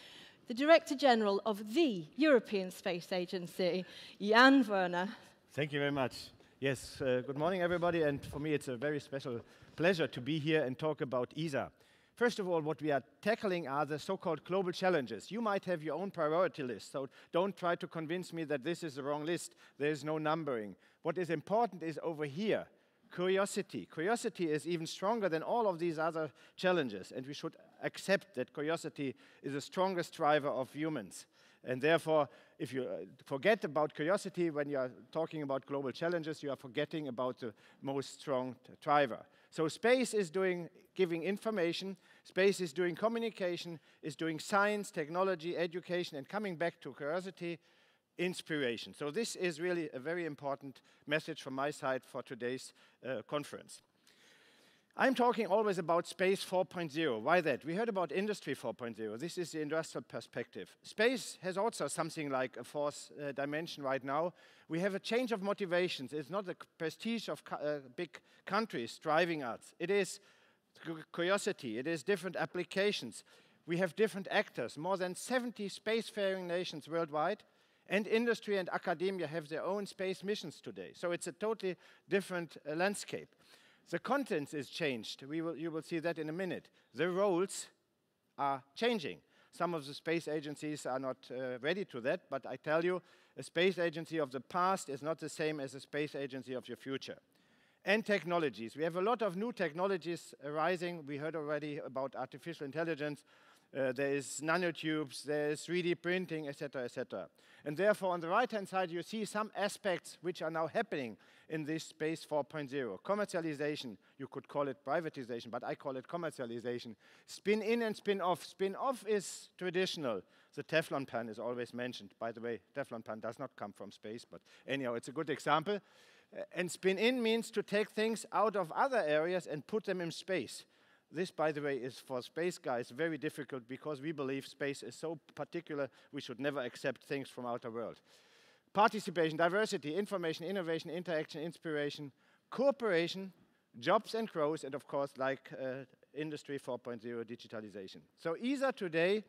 The Director General of the European Space Agency, Jan Wörner. Thank you very much. Yes, uh, good morning, everybody, and for me it's a very special pleasure to be here and talk about ESA. First of all, what we are tackling are the so called global challenges. You might have your own priority list, so don't try to convince me that this is the wrong list. There is no numbering. What is important is over here curiosity. Curiosity is even stronger than all of these other challenges, and we should accept that curiosity is the strongest driver of humans. And therefore, if you uh, forget about curiosity when you are talking about global challenges, you are forgetting about the most strong driver. So space is doing giving information, space is doing communication, is doing science, technology, education, and coming back to curiosity, inspiration. So this is really a very important message from my side for today's uh, conference. I'm talking always about space 4.0. Why that? We heard about industry 4.0. This is the industrial perspective. Space has also something like a fourth uh, dimension right now. We have a change of motivations. It's not the prestige of uh, big countries driving us. It is curiosity. It is different applications. We have different actors. More than 70 spacefaring nations worldwide. And industry and academia have their own space missions today. So it's a totally different uh, landscape. The content is changed. We will, you will see that in a minute. The roles are changing. Some of the space agencies are not uh, ready to that, but I tell you, a space agency of the past is not the same as a space agency of your future. And technologies. We have a lot of new technologies arising. We heard already about artificial intelligence. Uh, there is nanotubes, there is 3D printing, etc., etc. And therefore, on the right-hand side, you see some aspects which are now happening in this space 4.0. Commercialization, you could call it privatization, but I call it commercialization. Spin in and spin off. Spin off is traditional. The Teflon pan is always mentioned. By the way, Teflon pan does not come from space, but anyhow, it's a good example. Uh, and spin in means to take things out of other areas and put them in space. This, by the way, is for space guys very difficult because we believe space is so particular we should never accept things from outer world. Participation, diversity, information, innovation, interaction, inspiration, cooperation, jobs and growth, and of course, like uh, Industry 4.0 digitalization. So ESA today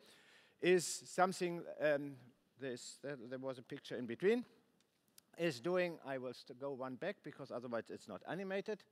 is something, um, this, there, there was a picture in between, is doing, I will go one back because otherwise it's not animated.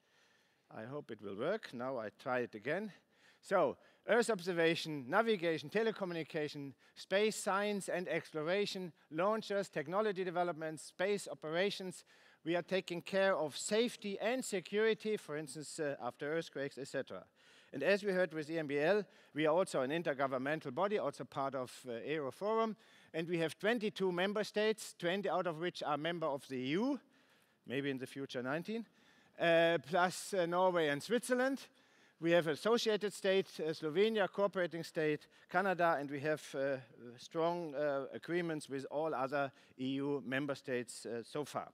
I hope it will work. Now I try it again. So, Earth observation, navigation, telecommunication, space science and exploration, launchers, technology development, space operations. We are taking care of safety and security, for instance, uh, after earthquakes, etc. And as we heard with EMBL, we are also an intergovernmental body, also part of uh, EIROforum, and we have 22 member states, 20 out of which are member of the EU, maybe in the future 19 uh, plus uh, Norway and Switzerland. We have associated states, uh, Slovenia, cooperating state, Canada, and we have uh, strong uh, agreements with all other EU member states uh, so far.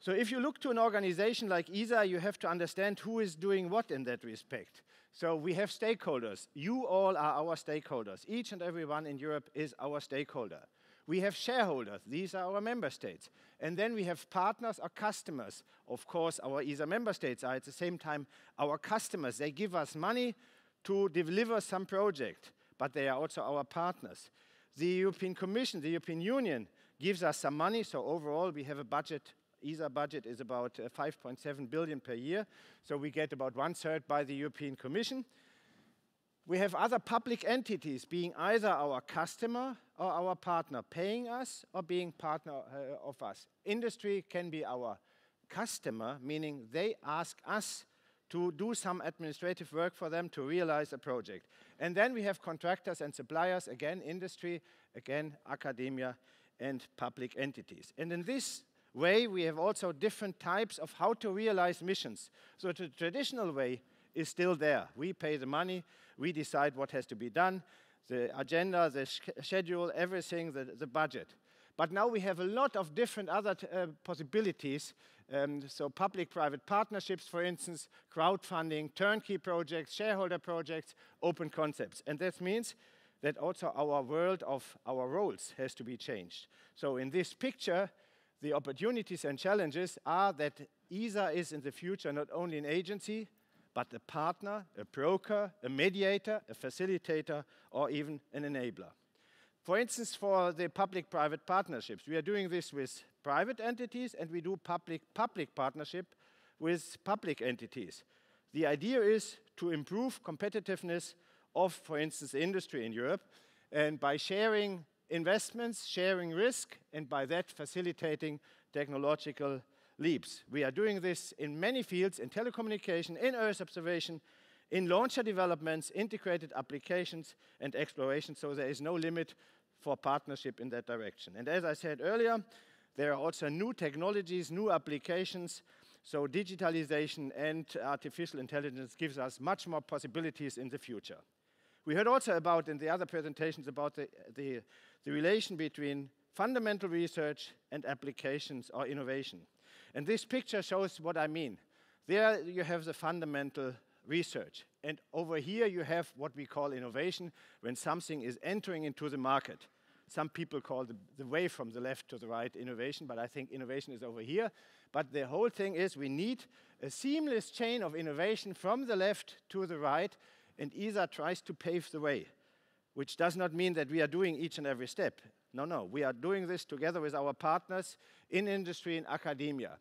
So if you look to an organization like ESA, you have to understand who is doing what in that respect. So we have stakeholders. You all are our stakeholders. Each and every one in Europe is our stakeholder. We have shareholders, these are our member states. And then we have partners or customers. Of course, our ESA member states are at the same time our customers. They give us money to deliver some project, but they are also our partners. The European Commission, the European Union, gives us some money, so overall we have a budget. ESA budget is about uh, 5.7 billion per year, so we get about one third by the European Commission. We have other public entities being either our customer or our partner, paying us or being partner uh, of us. Industry can be our customer, meaning they ask us to do some administrative work for them to realize a project. And then we have contractors and suppliers, again, industry, again, academia, and public entities. And in this way, we have also different types of how to realize missions. So the traditional way is still there. We pay the money, we decide what has to be done, the agenda, the sch schedule, everything, the, the budget. But now we have a lot of different other uh, possibilities. Um, so public-private partnerships, for instance, crowdfunding, turnkey projects, shareholder projects, open concepts. And that means that also our world of our roles has to be changed. So in this picture, the opportunities and challenges are that ESA is in the future not only an agency, but a partner, a broker, a mediator, a facilitator, or even an enabler. For instance, for the public-private partnerships, we are doing this with private entities and we do public-public partnership with public entities. The idea is to improve competitiveness of, for instance, industry in Europe, and by sharing investments, sharing risk, and by that facilitating technological leaps. We are doing this in many fields, in telecommunication, in Earth observation, in launcher developments, integrated applications, and exploration, so there is no limit for partnership in that direction. And as I said earlier, there are also new technologies, new applications, so digitalization and artificial intelligence gives us much more possibilities in the future. We heard also about in the other presentations about the, the, the relation between fundamental research and applications or innovation. And this picture shows what I mean. There you have the fundamental research. And over here you have what we call innovation, when something is entering into the market. Some people call the, the way from the left to the right innovation, but I think innovation is over here. But the whole thing is we need a seamless chain of innovation from the left to the right, and ESA tries to pave the way, which does not mean that we are doing each and every step. No, no, we are doing this together with our partners in industry and academia.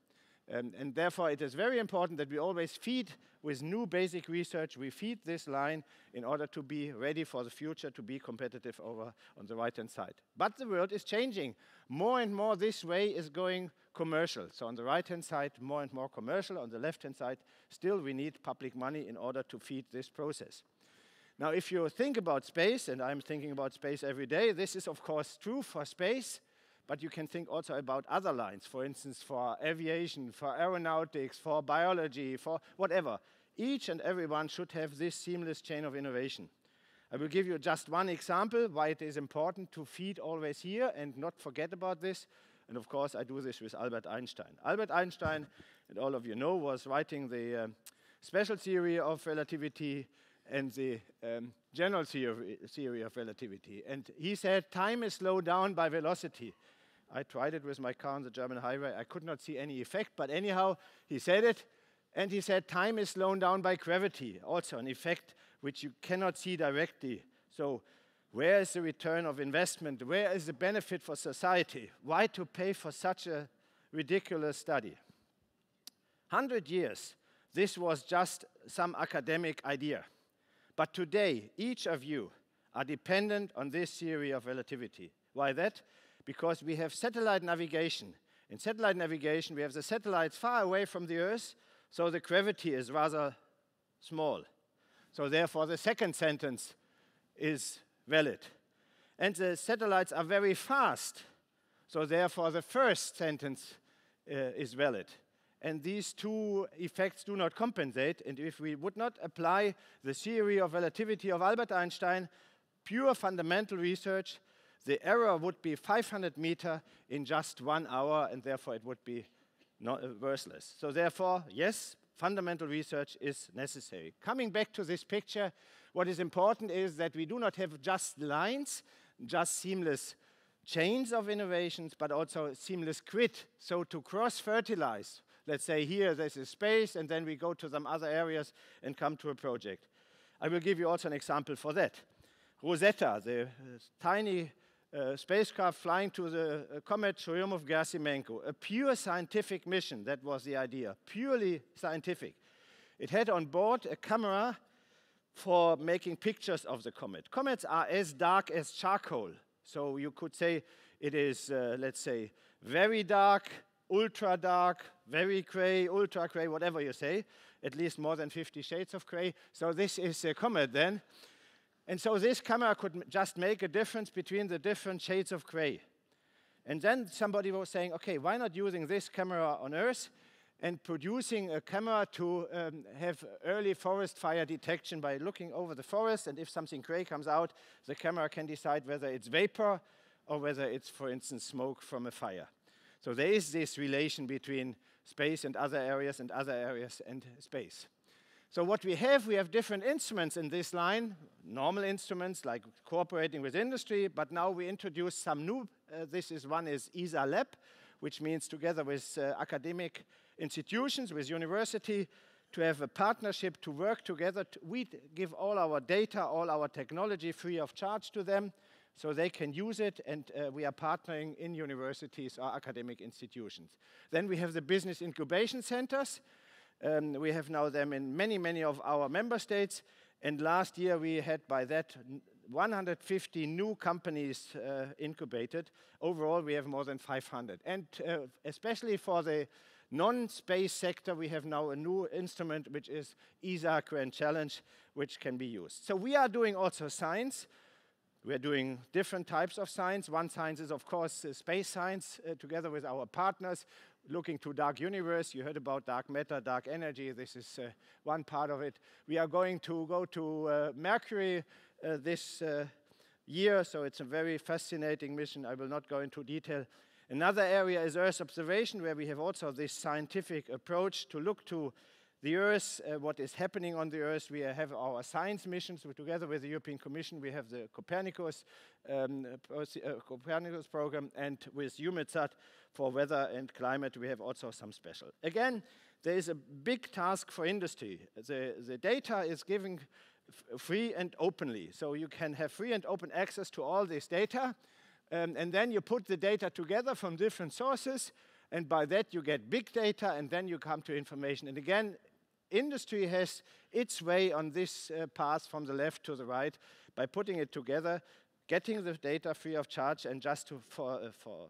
Um, and therefore, it is very important that we always feed with new basic research. We feed this line in order to be ready for the future, to be competitive over on the right-hand side. But the world is changing. More and more this way is going commercial. So on the right-hand side, more and more commercial. On the left-hand side, still we need public money in order to feed this process. Now, if you think about space, and I'm thinking about space every day, this is of course true for space, but you can think also about other lines, for instance, for aviation, for aeronautics, for biology, for whatever. Each and every one should have this seamless chain of innovation. I will give you just one example why it is important to feed always here and not forget about this. And of course, I do this with Albert Einstein. Albert Einstein, and all of you know, was writing the uh, special theory of relativity and the um, general theory, theory of relativity. And he said time is slowed down by velocity. I tried it with my car on the German highway. I could not see any effect, but anyhow, he said it. And he said time is slowed down by gravity, also an effect which you cannot see directly. So, where is the return of investment? Where is the benefit for society? Why to pay for such a ridiculous study? 100 years, this was just some academic idea. But today, each of you are dependent on this theory of relativity. Why that? Because we have satellite navigation. In satellite navigation, we have the satellites far away from the Earth, so the gravity is rather small. So therefore, the second sentence is valid. And the satellites are very fast, so therefore the first sentence uh, is valid and these two effects do not compensate. And if we would not apply the theory of relativity of Albert Einstein, pure fundamental research, the error would be 500 meter in just one hour, and therefore it would be not, uh, worthless. So therefore, yes, fundamental research is necessary. Coming back to this picture, what is important is that we do not have just lines, just seamless chains of innovations, but also seamless grid. So to cross-fertilize let's say here there's a space, and then we go to some other areas and come to a project. I will give you also an example for that. Rosetta, the uh, tiny uh, spacecraft flying to the uh, comet Churyumov-Gerasimenko, a pure scientific mission, that was the idea, purely scientific. It had on board a camera for making pictures of the comet. Comets are as dark as charcoal, so you could say it is, uh, let's say, very dark, ultra dark, very gray, ultra gray, whatever you say, at least more than 50 shades of gray. So this is a comet then. And so this camera could just make a difference between the different shades of gray. And then somebody was saying, okay, why not using this camera on Earth and producing a camera to um, have early forest fire detection by looking over the forest, and if something gray comes out, the camera can decide whether it's vapor or whether it's, for instance, smoke from a fire. So there is this relation between space and other areas and other areas and space. So what we have, we have different instruments in this line, normal instruments like cooperating with industry, but now we introduce some new, uh, this is one is ESA Lab, which means together with uh, academic institutions, with university, to have a partnership to work together. To, we give all our data, all our technology free of charge to them so they can use it, and uh, we are partnering in universities or academic institutions. Then we have the business incubation centers. Um, we have now them in many, many of our member states, and last year we had by that 150 new companies uh, incubated. Overall, we have more than 500. And uh, especially for the non-space sector, we have now a new instrument, which is ESA Grand Challenge, which can be used. So we are doing also science. We're doing different types of science. One science is, of course, uh, space science, uh, together with our partners, looking to dark universe. You heard about dark matter, dark energy. This is uh, one part of it. We are going to go to uh, Mercury uh, this uh, year, so it's a very fascinating mission. I will not go into detail. Another area is Earth observation, where we have also this scientific approach to look to the Earth, uh, what is happening on the Earth. We have our science missions we, together with the European Commission. We have the Copernicus, um, uh, Copernicus program, and with EUMETSAT for weather and climate, we have also some special. Again, there is a big task for industry. The, the data is given free and openly, so you can have free and open access to all this data, um, and then you put the data together from different sources, and by that you get big data, and then you come to information. And again, industry has its way on this uh, path from the left to the right by putting it together, getting the data free of charge, and just to, for, uh, for,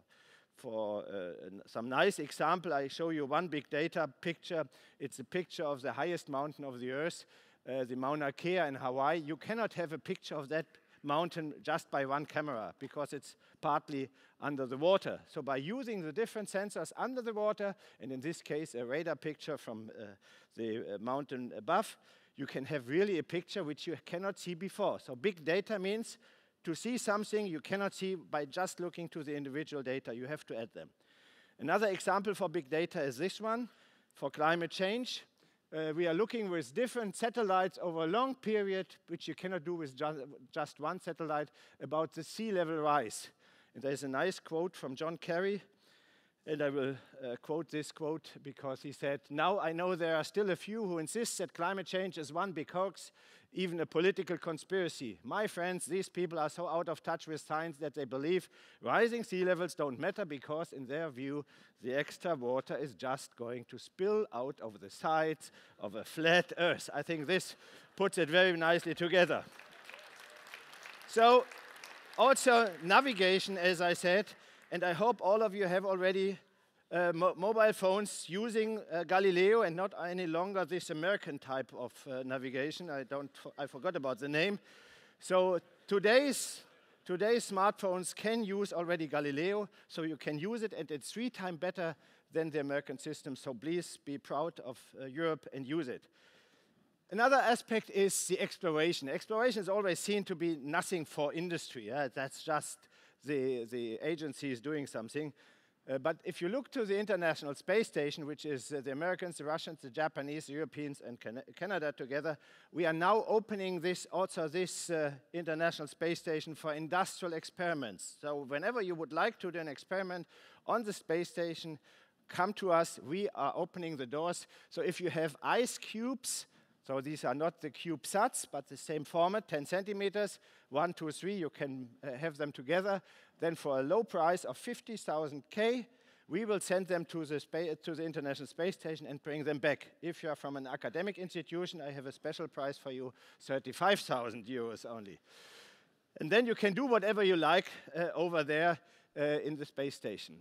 for uh, some nice example, I show you one big data picture. It's a picture of the highest mountain of the Earth. uh, the Mauna Kea in Hawaii, you cannot have a picture of that mountain just by one camera because it's partly under the water. So by using the different sensors under the water, and in this case a radar picture from uh, the uh, mountain above, you can have really a picture which you cannot see before. So big data means to see something you cannot see by just looking to the individual data. You have to add them. Another example for big data is this one for climate change. Uh, we are looking with different satellites over a long period, which you cannot do with ju just one satellite, about the sea level rise. And there's a nice quote from John Kerry, and I will uh, quote this quote because he said, Now I know there are still a few who insist that climate change is one big hoax, even a political conspiracy. My friends, these people are so out of touch with science that they believe rising sea levels don't matter because, in their view, the extra water is just going to spill out of the sides of a flat Earth. I think this puts it very nicely together. so, also, navigation, as I said, and I hope all of you have already uh, mo mobile phones using uh, Galileo and not any longer this American type of uh, navigation. I don't, I forgot about the name. So today's today's smartphones can use already Galileo, so you can use it, and it's three times better than the American system. So please be proud of uh, Europe and use it. Another aspect is the exploration. Exploration is always seen to be nothing for industry. Yeah? That's just the, the agency is doing something. Uh, but if you look to the International Space Station, which is uh, the Americans, the Russians, the Japanese, the Europeans, and Can Canada together, we are now opening this also this uh, International Space Station for industrial experiments. So whenever you would like to do an experiment on the space station, come to us. We are opening the doors. So if you have ice cubes, so these are not the CubeSats, but the same format, 10 centimeters, one, two, three, you can uh, have them together then for a low price of 50,000 K, we will send them to the, to the International Space Station and bring them back. If you are from an academic institution, I have a special price for you, 35,000 euros only. And then you can do whatever you like uh, over there uh, in the space station.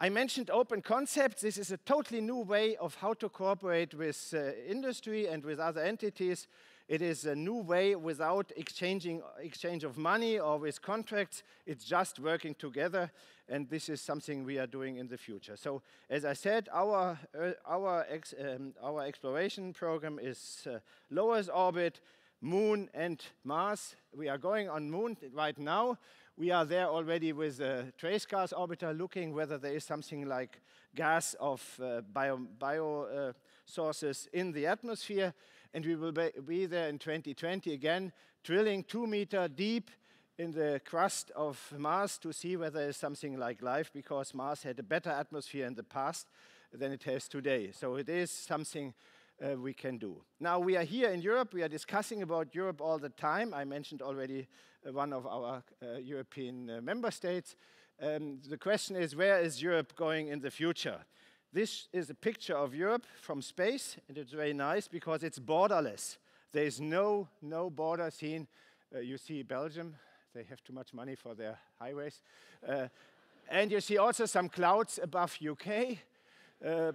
I mentioned open concepts. This is a totally new way of how to cooperate with uh, industry and with other entities. It is a new way without exchanging exchange of money or with contracts. It's just working together, and this is something we are doing in the future. So, as I said, our uh, our ex, um, our exploration program is uh, low Earth orbit, Moon, and Mars. We are going on Moon right now. We are there already with a trace gas orbiter, looking whether there is something like gas of uh, bio, bio uh, sources in the atmosphere and we will be there in 2020 again, drilling two meter deep in the crust of Mars to see whether there's something like life, because Mars had a better atmosphere in the past than it has today. So it is something uh, we can do. Now we are here in Europe. We are discussing about Europe all the time. I mentioned already uh, one of our uh, European uh, member states. Um, the question is, where is Europe going in the future? This is a picture of Europe from space, and it's very nice because it's borderless. There is no, no border seen. Uh, you see Belgium, they have too much money for their highways. Uh, and you see also some clouds above UK. Uh,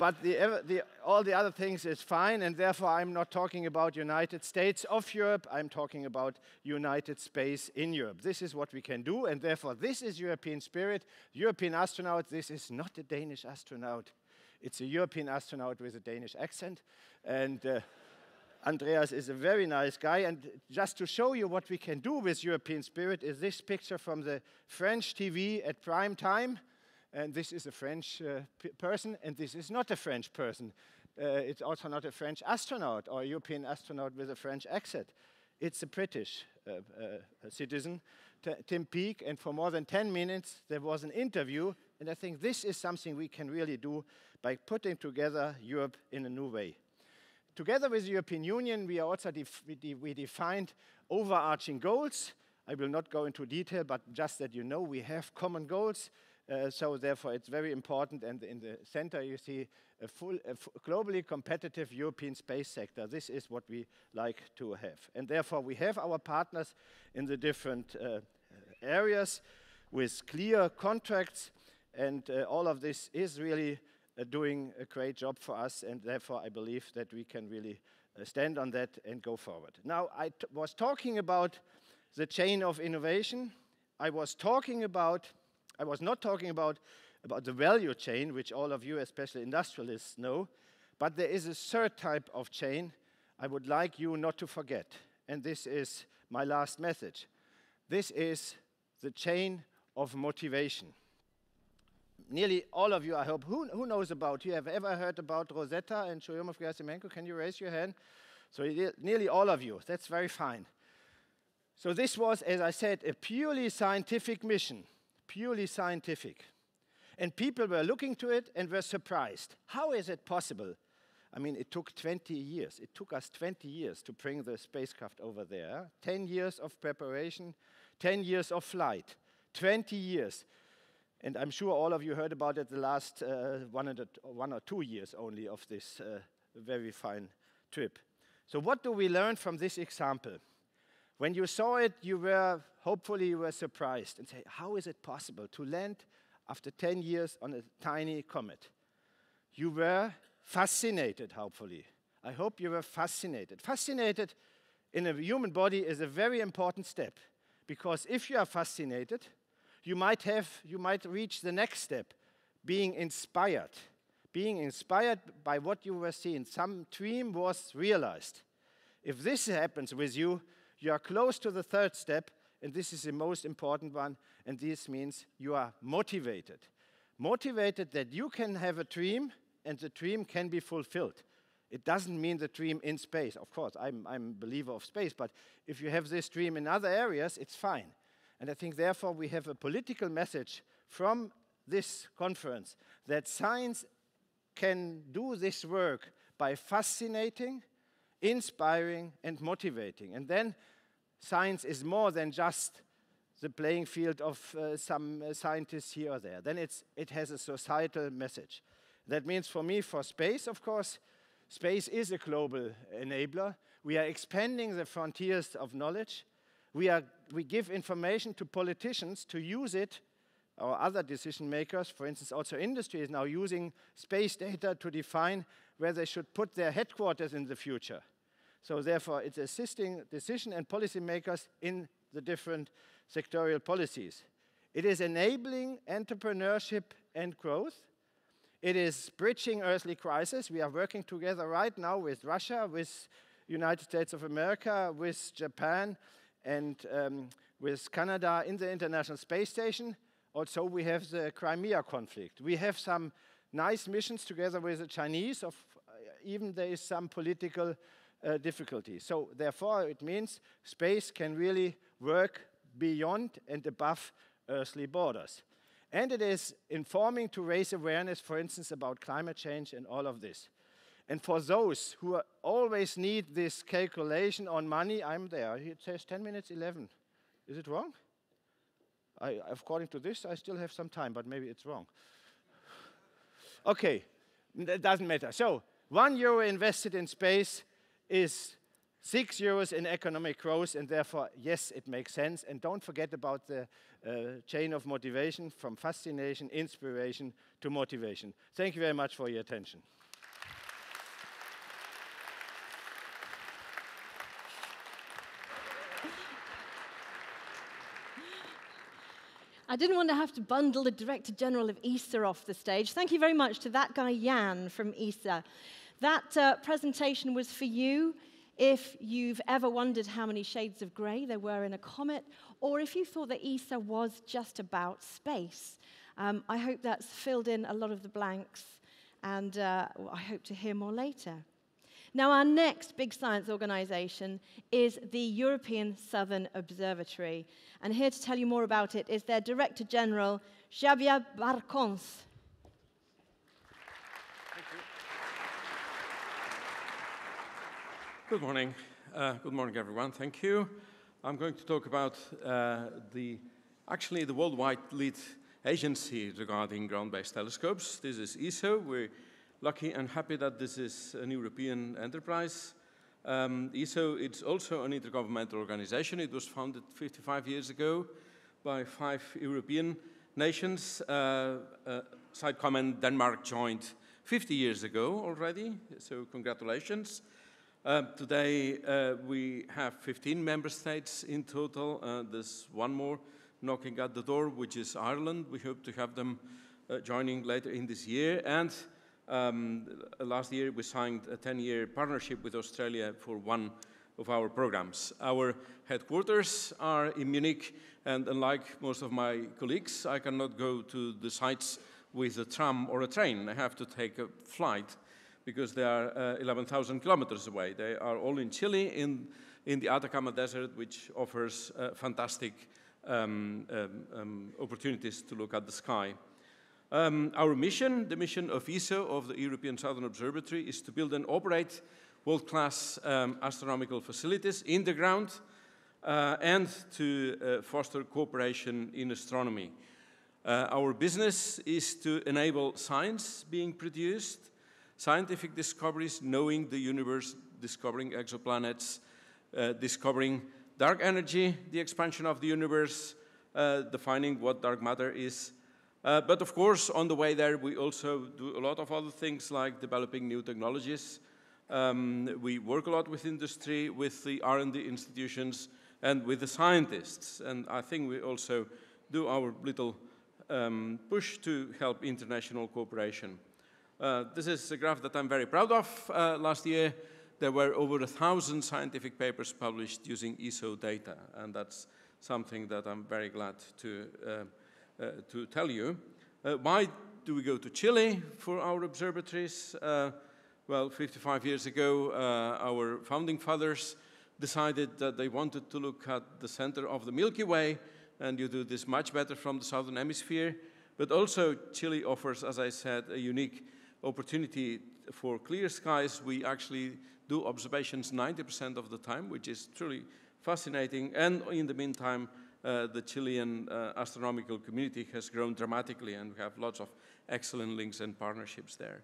but the, the, all the other things is fine, and therefore I'm not talking about United States of Europe, I'm talking about United Space in Europe. This is what we can do, and therefore this is European spirit. European astronaut, this is not a Danish astronaut. It's a European astronaut with a Danish accent, and uh, Andreas is a very nice guy. And just to show you what we can do with European spirit is this picture from the French TV at prime time and this is a French uh, person, and this is not a French person. Uh, it's also not a French astronaut or a European astronaut with a French accent. It's a British uh, uh citizen, T Tim Peake, and for more than 10 minutes there was an interview, and I think this is something we can really do by putting together Europe in a new way. Together with the European Union, we are also def we, de we defined overarching goals. I will not go into detail, but just that you know we have common goals so therefore, it's very important. And in the center, you see a full, globally competitive European space sector. This is what we like to have. And therefore, we have our partners in the different uh, areas with clear contracts. And uh, all of this is really uh, doing a great job for us. And therefore, I believe that we can really stand on that and go forward. Now, I was talking about the chain of innovation. I was talking about, I was not talking about, about the value chain, which all of you, especially industrialists, know, but there is a third type of chain I would like you not to forget. And this is my last message. This is the chain of motivation. Nearly all of you, I hope, who, who knows about, you have ever heard about Rosetta and Churyumov-Gerasimenko? Can you raise your hand? So nearly all of you, that's very fine. So this was, as I said, a purely scientific mission, purely scientific. And people were looking to it and were surprised. How is it possible I mean, it took 20 years. It took us 20 years to bring the spacecraft over there. 10 years of preparation, 10 years of flight, 20 years. And I'm sure all of you heard about it the last uh, one, one, or two years only of this uh, very fine trip. So what do we learn from this example? When you saw it, you were, hopefully you were surprised and say, how is it possible to land after 10 years on a tiny comet? You were fascinated, hopefully. I hope you were fascinated. Fascinated in a human body is a very important step because if you are fascinated, you might have you might reach the next step, being inspired. Being inspired by what you were seeing. Some dream was realized. If this happens with you, you are close to the third step, and this is the most important one, and this means you are motivated. Motivated that you can have a dream and the dream can be fulfilled. It doesn't mean the dream in space. Of course, I'm, I'm a believer of space, but if you have this dream in other areas, it's fine. And I think, therefore, we have a political message from this conference that science can do this work by fascinating, inspiring, and motivating. And then science is more than just the playing field of uh, some uh, scientists here or there. Then it's, it has a societal message. That means for me, for space, of course, space is a global enabler. We are expanding the frontiers of knowledge. We, are, we give information to politicians to use it, or other decision makers. For instance, also industry is now using space data to define where they should put their headquarters in the future. So therefore, it's assisting decision and policymakers in the different sectorial policies. It is enabling entrepreneurship and growth. It is bridging earthly crisis. We are working together right now with Russia, with United States of America, with Japan, and um, with Canada in the International Space Station. Also, we have the Crimea conflict. We have some nice missions together with the Chinese, of, uh, even there is some political uh, difficulty. So therefore, it means space can really work beyond and above earthly borders. And it is informing to raise awareness, for instance, about climate change and all of this. And for those who always need this calculation on money, I'm there. It says 10 minutes 11. Is it wrong? I, according to this, I still have some time, but maybe it's wrong. Okay, it doesn't matter. So, one euro invested in space is six euros in economic growth, and therefore, yes, it makes sense. And don't forget about the uh, chain of motivation from fascination, inspiration to motivation. Thank you very much for your attention. I didn't want to have to bundle the Director General of ESA off the stage. Thank you very much to that guy, Jan from ESA. That uh, presentation was for you. If you've ever wondered how many shades of grey there were in a comet, or if you thought that ESA was just about space, um, I hope that's filled in a lot of the blanks, and uh, I hope to hear more later. Now, our next big science organization is the European Southern Observatory. And here to tell you more about it is their Director General, Xavier Barcons. Good morning. Uh, good morning, everyone. Thank you. I'm going to talk about uh, the actually the worldwide lead agency regarding ground-based telescopes. This is ESO. We're lucky and happy that this is an European enterprise. Um, ESO is also an intergovernmental organization. It was founded 55 years ago by five European nations. Uh, uh, Side comment, Denmark joined 50 years ago already, so congratulations. Uh, today, uh, we have 15 member states in total. Uh, there's one more knocking at the door, which is Ireland. We hope to have them uh, joining later in this year. And um, last year, we signed a 10-year partnership with Australia for one of our programs. Our headquarters are in Munich, and unlike most of my colleagues, I cannot go to the sites with a tram or a train. I have to take a flight because they are uh, 11,000 kilometers away. They are all in Chile, in, in the Atacama Desert, which offers uh, fantastic um, um, um, opportunities to look at the sky. Um, our mission, the mission of ESO, of the European Southern Observatory, is to build and operate world-class um, astronomical facilities in the ground uh, and to uh, foster cooperation in astronomy. Uh, our business is to enable science being produced scientific discoveries, knowing the universe, discovering exoplanets, uh, discovering dark energy, the expansion of the universe, uh, defining what dark matter is. Uh, but of course, on the way there, we also do a lot of other things like developing new technologies. Um, we work a lot with industry, with the R&D institutions, and with the scientists. And I think we also do our little um, push to help international cooperation. Uh, this is a graph that I'm very proud of. Uh, last year, there were over a thousand scientific papers published using ESO data, and that's something that I'm very glad to, uh, uh to tell you. Uh, why do we go to Chile for our observatories? well, 55 years ago, our founding fathers decided that they wanted to look at the center of the Milky Way, and you do this much better from the southern hemisphere. But also, Chile offers, as I said, a unique opportunity for clear skies, we actually do observations 90% of the time, which is truly fascinating. And in the meantime, uh, the Chilean uh, astronomical community has grown dramatically, and we have lots of excellent links and partnerships there.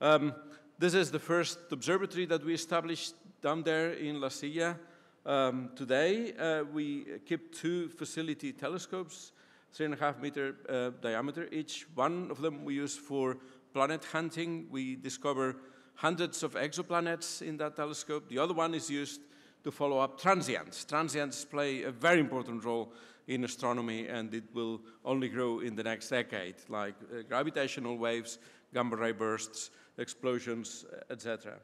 Um, this is the first observatory that we established down there in La Silla. Um, today, uh, we keep two facility telescopes, three and a half meter uh, diameter each. One of them we use for planet hunting. We discover hundreds of exoplanets in that telescope. The other one is used to follow up transients. Transients play a very important role in astronomy, and it will only grow in the next decade, like uh, gravitational waves, gamma ray bursts, explosions, etc.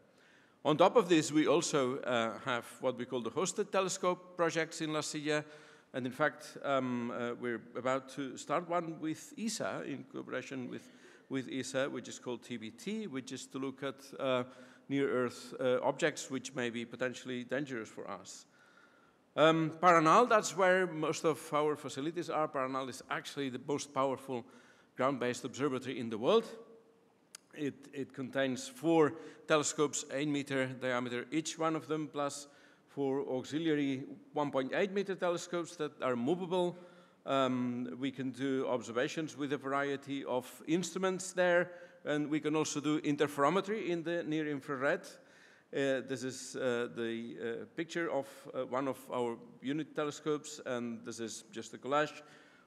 On top of this, we also uh, have what we call the hosted telescope projects in La Silla, and in fact, um, uh, we're about to start one with ESA in cooperation with with ESA, which is called TBT, which is to look at uh, near-Earth uh, objects which may be potentially dangerous for us. Um, Paranal, that's where most of our facilities are. Paranal is actually the most powerful ground-based observatory in the world. It, it, contains four telescopes, 8 meter diameter each one of them, plus four auxiliary 1.8 meter telescopes that are movable um, we can do observations with a variety of instruments there, and we can also do interferometry in the near infrared. Uh, this is uh, the uh, picture of uh, one of our unit telescopes, and this is just a collage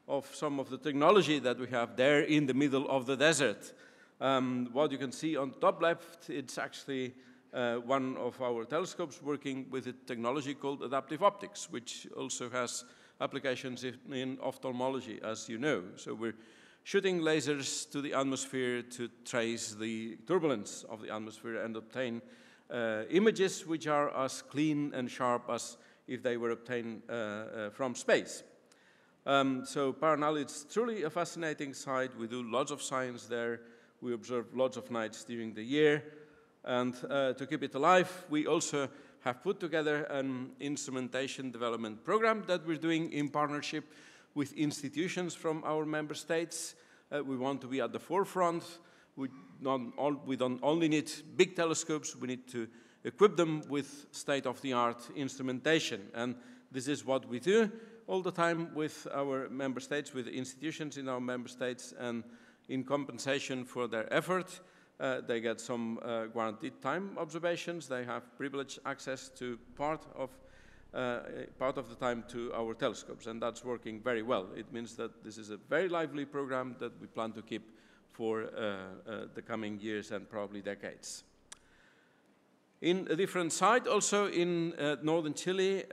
of some of the technology that we have there in the middle of the desert. Um, what you can see on top left, it's actually uh, one of our telescopes working with a technology called adaptive optics, which also has applications in ophthalmology, as you know. So we're shooting lasers to the atmosphere to trace the turbulence of the atmosphere and obtain uh, images which are as clean and sharp as if they were obtained uh, uh, from space. Um, so Paranal is truly a fascinating site. We do lots of science there. We observe lots of nights during the year. And uh, to keep it alive, we also have put together an instrumentation development program that we're doing in partnership with institutions from our member states. Uh, we want to be at the forefront. We don't, all, we don't only need big telescopes, we need to equip them with state-of-the-art instrumentation. And this is what we do all the time with our member states, with institutions in our member states, and in compensation for their effort, uh, they get some uh, guaranteed time observations. They have privileged access to part of, uh, part of the time to our telescopes, and that's working very well. It means that this is a very lively program that we plan to keep for uh, uh, the coming years and probably decades. In a different site, also in uh, northern Chile,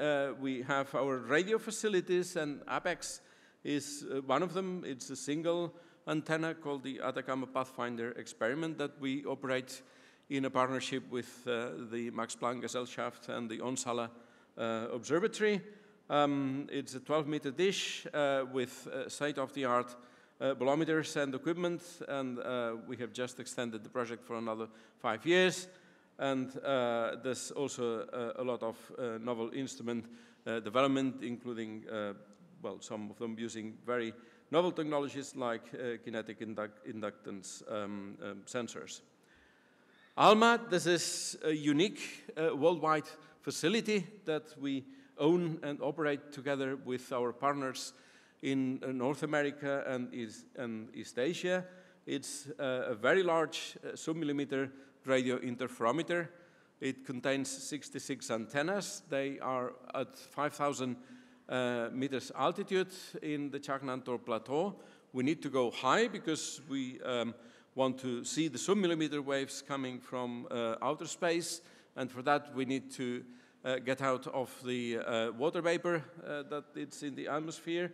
we have our radio facilities, and APEX is one of them. It's a single antenna called the Atacama Pathfinder experiment that we operate in a partnership with uh, the Max Planck Gesellschaft and the Onsala uh, Observatory. Um, it's a 12 meter dish uh, with state of the art uh, bolometers and equipment, and uh, we have just extended the project for another five years. And uh, there's also uh, a lot of uh, novel instrument uh, development, including, well, some of them using very novel technologies like kinetic induc inductance um, um, sensors. ALMA, this is a unique worldwide facility that we own and operate together with our partners in North America and East, and East Asia. It's a very large uh, submillimeter radio interferometer. It contains 66 antennas. They are at 5,000 uh, meters altitude in the Chajnantor Plateau. We need to go high because we um, want to see the submillimeter waves coming from uh, outer space, and for that we need to uh, get out of the water vapor that it's in the atmosphere.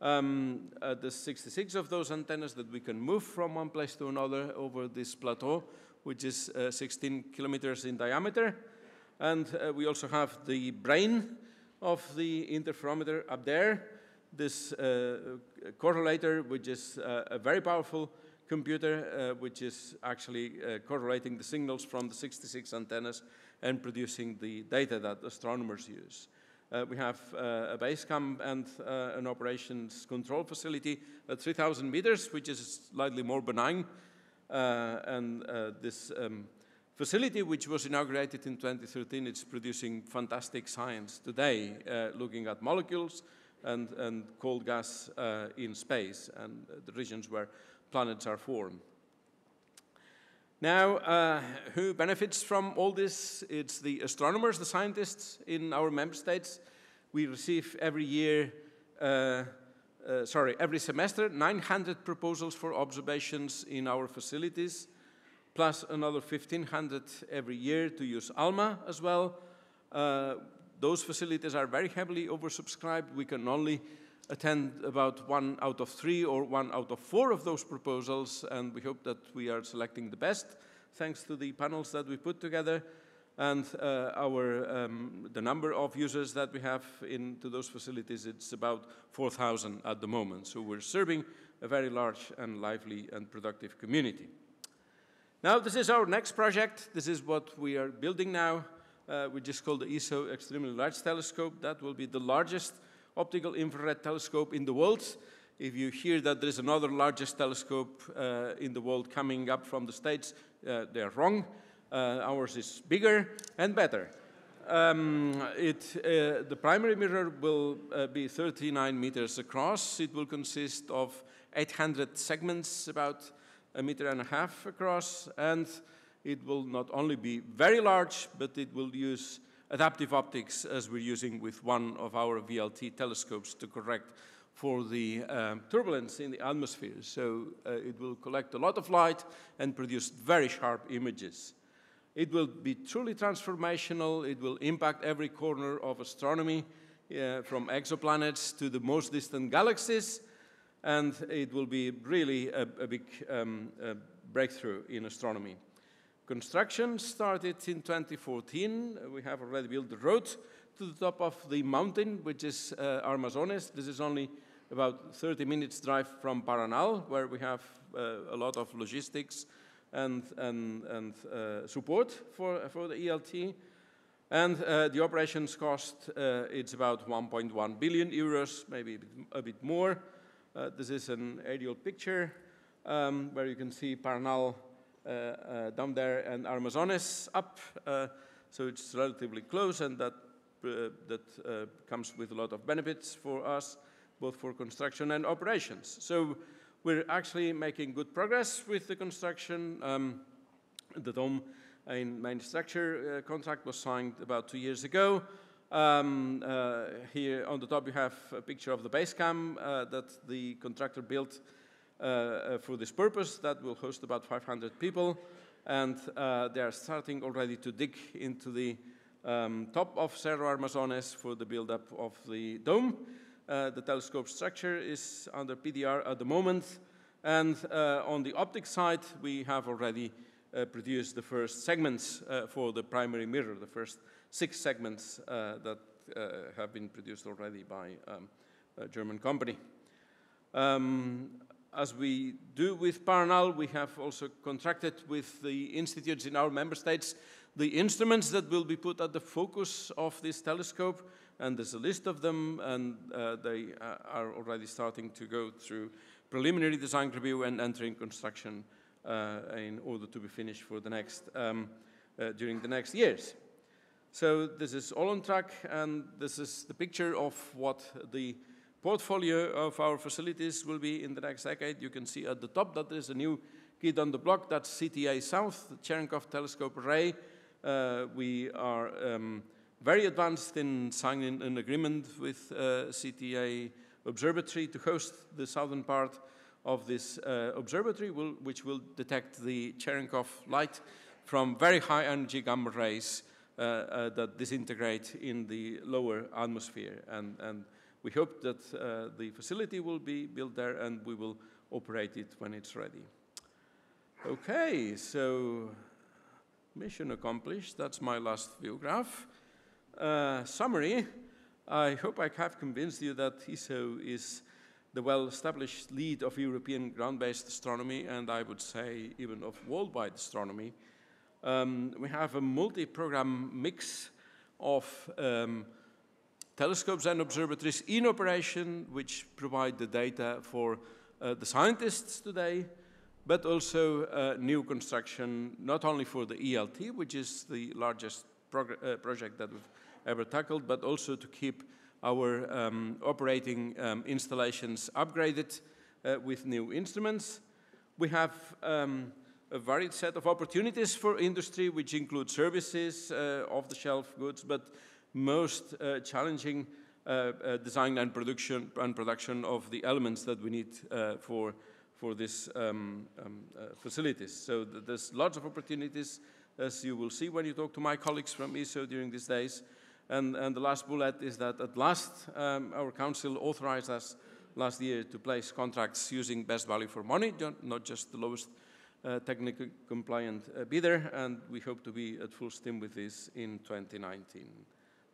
Um, uh, there's 66 of those antennas that we can move from one place to another over this plateau which is uh, 16 kilometers in diameter. And uh, we also have the brain of the interferometer up there, this uh, correlator, which is uh, a very powerful computer, uh, which is actually uh, correlating the signals from the 66 antennas and producing the data that astronomers use. Uh, we have uh, a base camp and an operations control facility at 3,000 meters, which is slightly more benign and this um, facility, which was inaugurated in 2013, it's producing fantastic science today, uh, looking at molecules and, and cold gas in space and the regions where planets are formed. Now, uh, who benefits from all this? It's the astronomers, the scientists in our member states. We receive every year uh, uh, sorry, every semester, 900 proposals for observations in our facilities, plus another 1,500 every year to use ALMA as well. Uh, those facilities are very heavily oversubscribed. We can only attend about one out of three or one out of four of those proposals, and we hope that we are selecting the best, thanks to the panels that we put together and uh, our, um, the number of users that we have into those facilities, it's about 4,000 at the moment. So we're serving a very large and lively and productive community. Now, this is our next project. This is what we are building now, uh, which is called the ESO Extremely Large Telescope. That will be the largest optical infrared telescope in the world. If you hear that there is another largest telescope uh, in the world coming up from the States, uh, they're wrong. Uh, ours is bigger and better. Um, it, uh, the primary mirror will uh, be 39 meters across. It will consist of 800 segments, about a meter and a half across, and it will not only be very large, but it will use adaptive optics as we're using with one of our VLT telescopes to correct for the um, turbulence in the atmosphere. So uh, it will collect a lot of light and produce very sharp images. It will be truly transformational. It will impact every corner of astronomy, uh, from exoplanets to the most distant galaxies. And it will be really a, a big um, a breakthrough in astronomy. Construction started in 2014. We have already built the road to the top of the mountain, which is uh, Armazones. This is only about 30 minutes drive from Paranal, where we have uh, a lot of logistics and, and, and uh, support for, for the ELT. And uh, the operations cost, uh, it's about 1.1 billion euros, maybe a bit, a bit more. Uh, this is an aerial picture um, where you can see Paranal uh, uh, down there and Armazones up. so it's relatively close and that, that comes with a lot of benefits for us, both for construction and operations. So we're actually making good progress with the construction. Um, the dome in main structure uh, contract was signed about two years ago. Um, uh, here on the top you have a picture of the base camp uh, that the contractor built uh, uh, for this purpose that will host about 500 people. and uh, they are starting already to dig into the um, top of Cerro Armazones for the build-up of the dome. Uh, the telescope structure is under PDR at the moment, and on the optic side, we have already produced the first segments for the primary mirror, the first six segments uh, that have been produced already by um, a German company. Um, as we do with Paranal, we have also contracted with the institutes in our member states the instruments that will be put at the focus of this telescope, and there's a list of them, and uh, they uh, are already starting to go through preliminary design review and entering construction uh, in order to be finished for the next, um, uh, during the next years. So this is all on track, and this is the picture of what the portfolio of our facilities will be in the next decade. You can see at the top that there's a new kid on the block, that's CTA South, the Cherenkov Telescope Array. Uh, we are um, very advanced in signing an agreement with uh, CTA Observatory to host the southern part of this uh, observatory, will, which will detect the Cherenkov light from very high energy gamma rays that disintegrate in the lower atmosphere. And, and we hope that uh, the facility will be built there and we will operate it when it's ready. Okay, so mission accomplished. That's my last view graph. Uh, summary, I hope I have convinced you that ESO is the well-established lead of European ground-based astronomy, and I would say even of worldwide astronomy. Um, we have a multi-program mix of um, telescopes and observatories in operation, which provide the data for uh, the scientists today, but also uh, new construction, not only for the ELT, which is the largest uh, project that we've ever tackled, but also to keep our um, operating um, installations upgraded uh, with new instruments. We have um, a varied set of opportunities for industry, which include services, uh, off-the-shelf goods, but most uh, challenging uh, uh, design and production and production of the elements that we need uh, for for these um, um, facilities. So th there's lots of opportunities, as you will see when you talk to my colleagues from ESO during these days. And, and the last bullet is that at last um, our council authorized us last year to place contracts using best value for money, not just the lowest uh, technically compliant uh, bidder, and we hope to be at full steam with this in 2019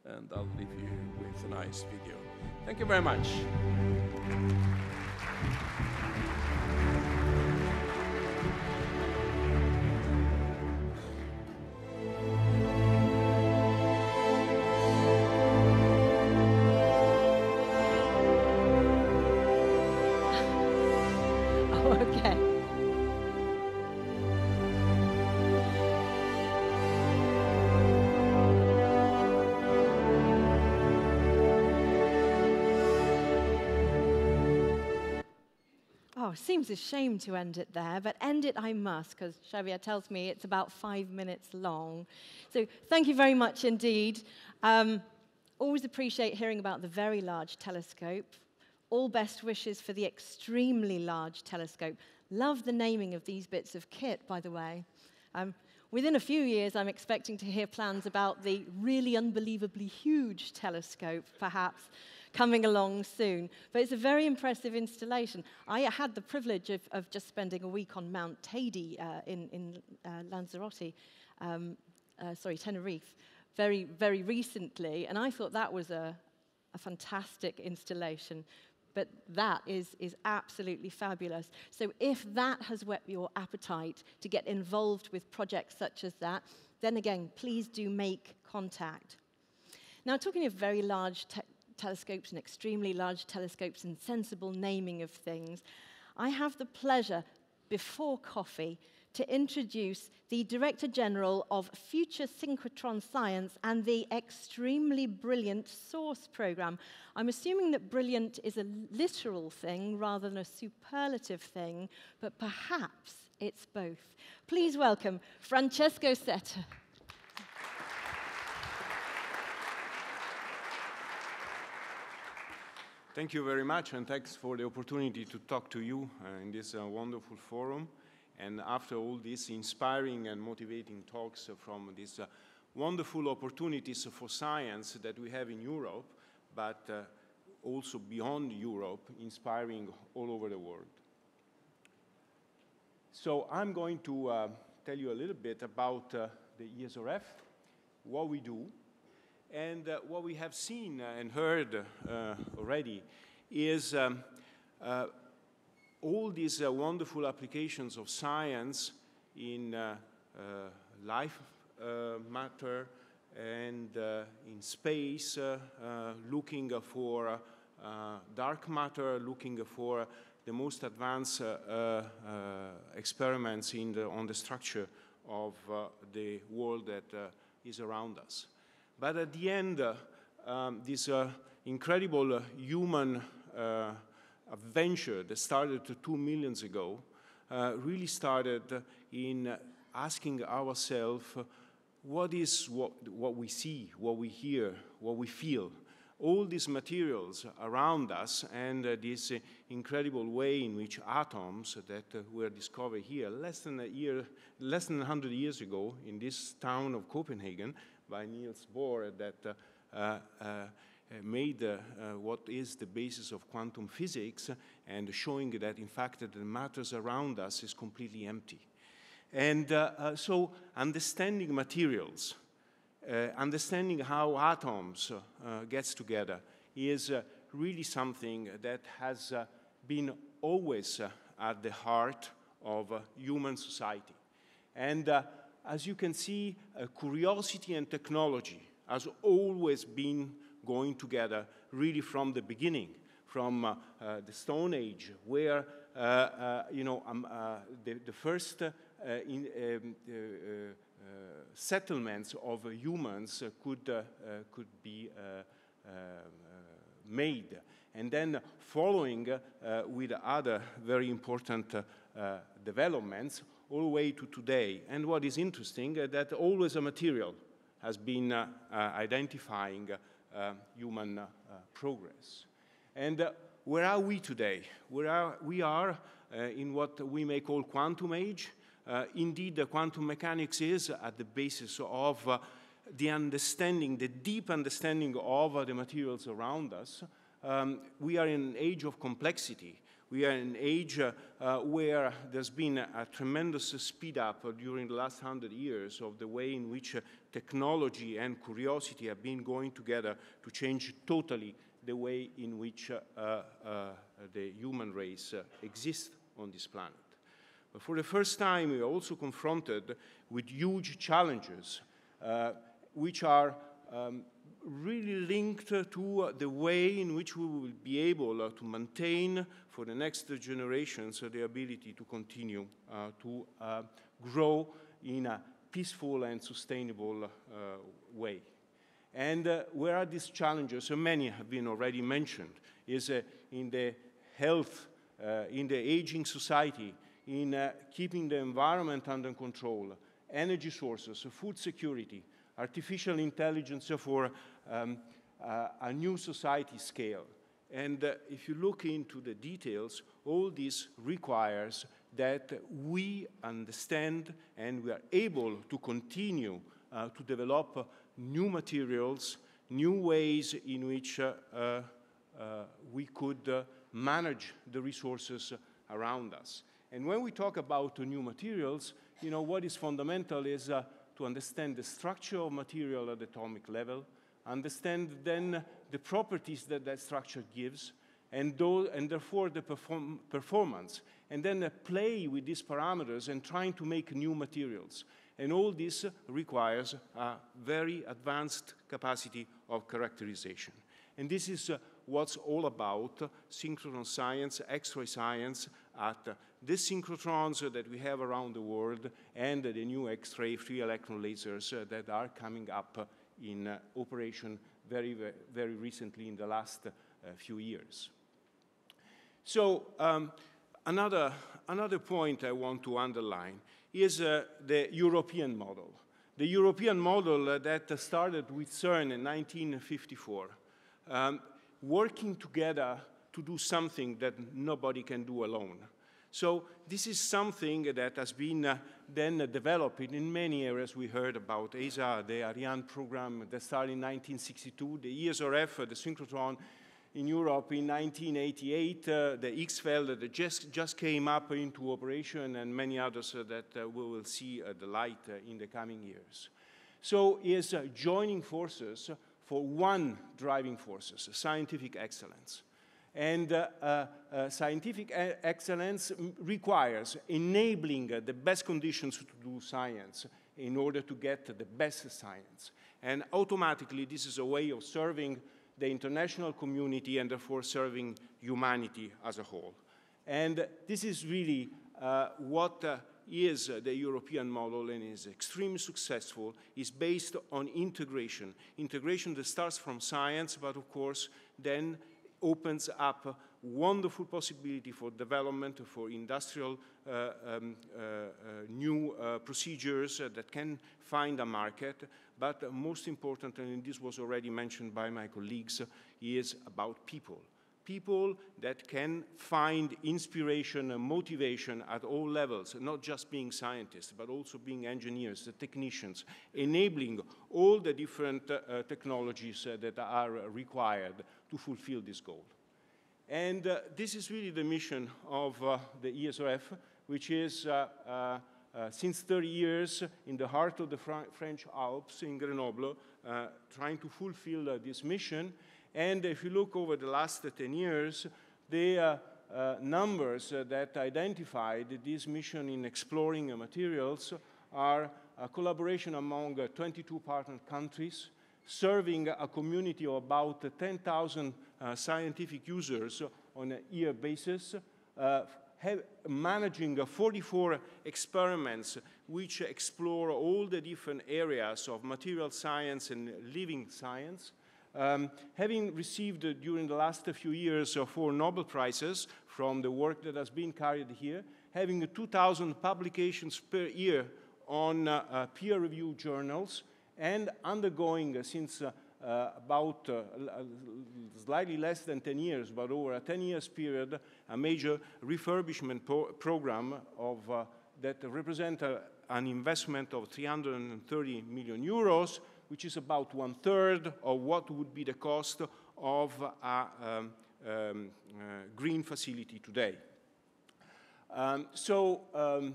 and I'll leave you with a nice video. Thank you very much. Oh, seems a shame to end it there, but end it I must, because Xavier tells me it's about five minutes long. So thank you very much indeed. Um, always appreciate hearing about the very large telescope. All best wishes for the extremely large telescope. Love the naming of these bits of kit, by the way. Um, within a few years, I'm expecting to hear plans about the really unbelievably huge telescope, perhaps, coming along soon. But it's a very impressive installation. I had the privilege of, of just spending a week on Mount Teide uh, in, in uh, Lanzarote, um, uh, sorry, Tenerife, very, very recently, and I thought that was a, a fantastic installation. But that is, is absolutely fabulous. So, if that has whet your appetite to get involved with projects such as that, then again, please do make contact. Now, talking of very large te telescopes and extremely large telescopes and sensible naming of things, I have the pleasure, before coffee, to introduce the Director General of Future Synchrotron Science and the extremely brilliant SOURCE program. I'm assuming that brilliant is a literal thing rather than a superlative thing, but perhaps it's both. Please welcome Francesco Sette. Thank you very much, and thanks for the opportunity to talk to you uh, in this uh, wonderful forum. And after all these inspiring and motivating talks from these uh, wonderful opportunities for science that we have in Europe, but uh, also beyond Europe, inspiring all over the world. So I'm going to uh, tell you a little bit about uh, the ESRF, what we do, and uh, what we have seen and heard uh, already is um, uh, all these uh, wonderful applications of science in life matter and in space, looking for dark matter, looking for the most advanced uh, uh, experiments the, on the structure of uh, the world that is around us. But at the end, um, this incredible human adventure that started two millions ago really started in asking ourselves what is what, what we see, what we hear, what we feel, all these materials around us and uh, this uh, incredible way in which atoms that uh, were discovered here less than a year, less than 100 years ago in this town of Copenhagen by Niels Bohr that uh, uh, uh, made what is the basis of quantum physics and showing that in fact the matters around us is completely empty. And so understanding materials uh, understanding how atoms uh, gets together is uh, really something that has been always at the heart of human society. And as you can see, curiosity and technology has always been going together really from the beginning, from uh, uh, the Stone Age, where uh, you know um, the, the, first in, um, settlements of humans could, uh, could be uh, made. And then following with other very important developments all the way to today. And what is interesting uh, that always a material has been uh, uh, identifying human progress. And where are we today? Where are, we are in what we may call quantum age, uh, indeed, the quantum mechanics is at the basis of uh, the understanding, the deep understanding of uh, the materials around us. Um, we are in an age of complexity. We are in an age uh, uh, where there's been a, a, tremendous speed up during the last hundred years of the way in which uh, technology and curiosity have been going together to change totally the way in which the human race exists on this planet. But for the first time, we are also confronted with huge challenges, uh, which are um, really linked to the way in which we will be able to maintain for the next generations the ability to continue uh, to uh, grow in a peaceful and sustainable uh, way. And where are these challenges? So many have been already mentioned, is in the health, in the aging society, in keeping the environment under control, energy sources, food security, artificial intelligence for um, uh, a new society scale. And uh, if you look into the details, all this requires that we understand and we are able to continue uh, to develop new materials, new ways in which uh, uh, we could manage the resources around us. And when we talk about uh, new materials, you know, what is fundamental is uh, to understand the structure of material at atomic level, understand then the properties that that structure gives, and, and therefore the perform performance, and then uh, play with these parameters and trying to make new materials. And all this requires a very advanced capacity of characterization. And this is uh, what's all about synchrotron science, X-ray science at the synchrotrons that we have around the world and the new X-ray free electron lasers that are coming up in operation very, very recently in the last uh, few years. So um, another, another point I want to underline is uh, the European model. The European model uh, that started with CERN in 1954, um, working together to do something that nobody can do alone So this is something that has been uh, then uh, developed in many areas. We heard about ESA, the Ariane program that started in 1962, the ESRF, uh, the synchrotron in Europe in 1988, uh, the XFEL that just, just came up into operation, and many others uh, that uh, we will see the light in the coming years. So is joining forces for one driving forces, scientific excellence. And uh, uh, uh, scientific excellence requires enabling the best conditions to do science in order to get the best science. And automatically, this is a way of serving the international community and therefore serving humanity as a whole. And this is really uh, what uh, is the European model and is extremely successful, is based on integration. Integration that starts from science, but of course then opens up wonderful possibility for development, for industrial uh, um, uh, uh, new uh, procedures that can find a market. But most important, and this was already mentioned by my colleagues, is about people people that can find inspiration and motivation at all levels, not just being scientists, but also being engineers, the technicians, enabling all the different uh, technologies uh, that are required to fulfill this goal. And uh, this is really the mission of uh, the ESRF, which is uh, uh, since 30 years in the heart of the Fr French Alps in Grenoble, trying to fulfill this mission. And if you look over the last 10 years, the uh, numbers that identified this mission in exploring materials are a collaboration among 22 partner countries, serving a community of about 10,000 uh, scientific users on a year basis, uh, managing 44 experiments which explore all the different areas of material science and living science, um, having received uh, during the last few years uh, four Nobel Prizes from the work that has been carried here, having 2,000 publications per year on uh, uh peer-reviewed journals, and undergoing uh, since uh, about slightly less than 10 years, but over a 10 years period, a major refurbishment program of, that represent an investment of 330 million euros which is about one third of what would be the cost of a um, um, uh, green facility today. Um, so um,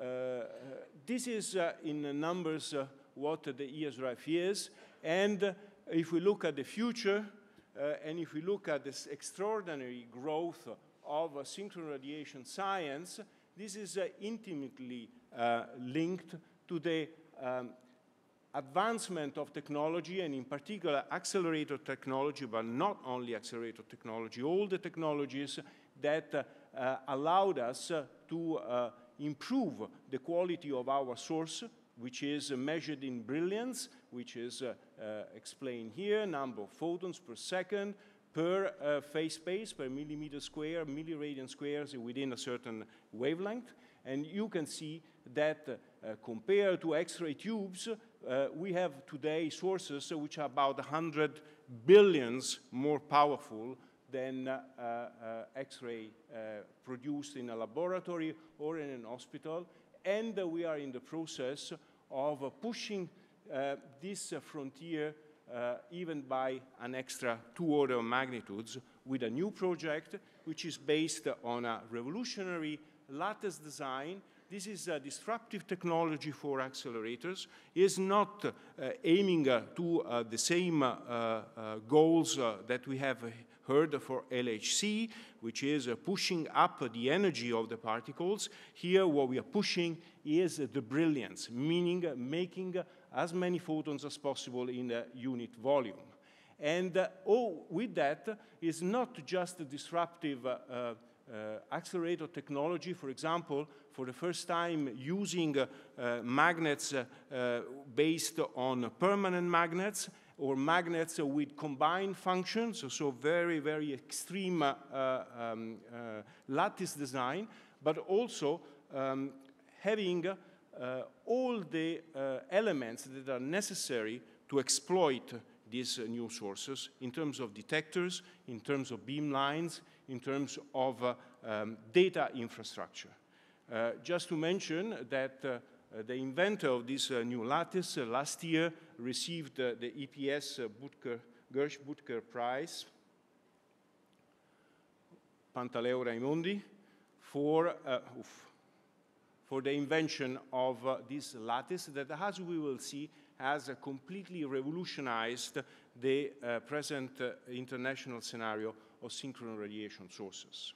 uh, this is uh, in numbers uh, what the ESRF is. And if we look at the future, uh, and if we look at this extraordinary growth of synchrotron radiation science, this is uh, intimately linked to the um, advancement of technology and in particular accelerator technology, but not only accelerator technology, all the technologies that uh, allowed us uh, to uh, improve the quality of our source, which is measured in brilliance, which is uh, uh, explained here, number of photons per second, per uh, phase space, per millimeter square, milliradian squares within a certain wavelength. And you can see that compared to X-ray tubes, uh, we have today sources which are about 100 billions more powerful than uh, uh, X-ray uh, produced in a laboratory or in an hospital. And uh, we are in the process of pushing this frontier even by an extra two order of magnitudes with a new project which is based on a revolutionary lattice design this is a disruptive technology for accelerators. It is not uh, aiming uh, to uh, the same uh, uh, goals uh, that we have heard for LHC, which is pushing up the energy of the particles. Here, what we are pushing is the brilliance, meaning making as many photons as possible in a unit volume. And oh, with that is not just a disruptive accelerator technology, for example, for the first time using uh, uh, magnets based on permanent magnets or magnets with combined functions, so very, very extreme um, lattice design, but also um, having all the elements that are necessary to exploit these uh, new sources in terms of detectors, in terms of beam lines, in terms of uh, um, data infrastructure. Uh, just to mention that uh, uh, the inventor of this new lattice last year received the EPS Budker, Gersh Budker Prize, Pantaleo Raimondi, for, for the invention of this lattice that, as we will see, has uh, completely revolutionized the uh, present uh, international scenario of synchrotron radiation sources.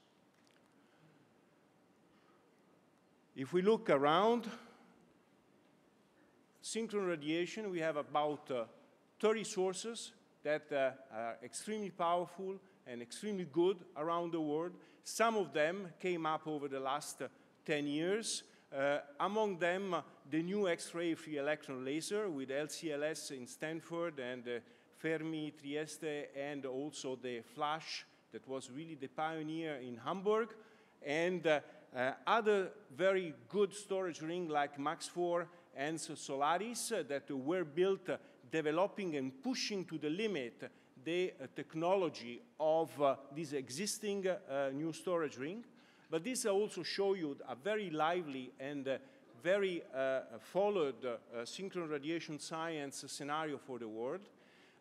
If we look around, synchrotron radiation, we have about 30 sources that uh, are extremely powerful and extremely good around the world. Some of them came up over the last uh, 10 years. Uh, among them, the new X-ray free electron laser with LCLS in Stanford and uh, Fermi Trieste and also the flash that was really the pioneer in Hamburg and uh, uh, other very good storage ring like MAX4 and Solaris uh, that were built uh, developing and pushing to the limit the uh, technology of this existing new storage ring. But this also show you a very lively and very uh, followed uh, synchrotron radiation science scenario for the world.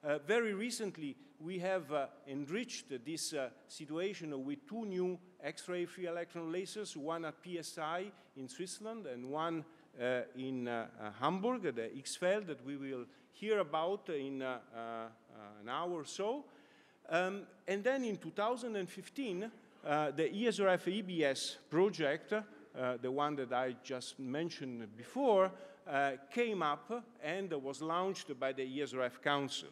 Uh, very recently, we have uh, enriched this uh, situation with two new X-ray free electron lasers, one at PSI in Switzerland and one in Hamburg, the XFEL that we will hear about in an hour or so. Um, and then in 2015, uh, the ESRF EBS project, uh, the one that I just mentioned before, uh, came up and was launched by the ESRF Council.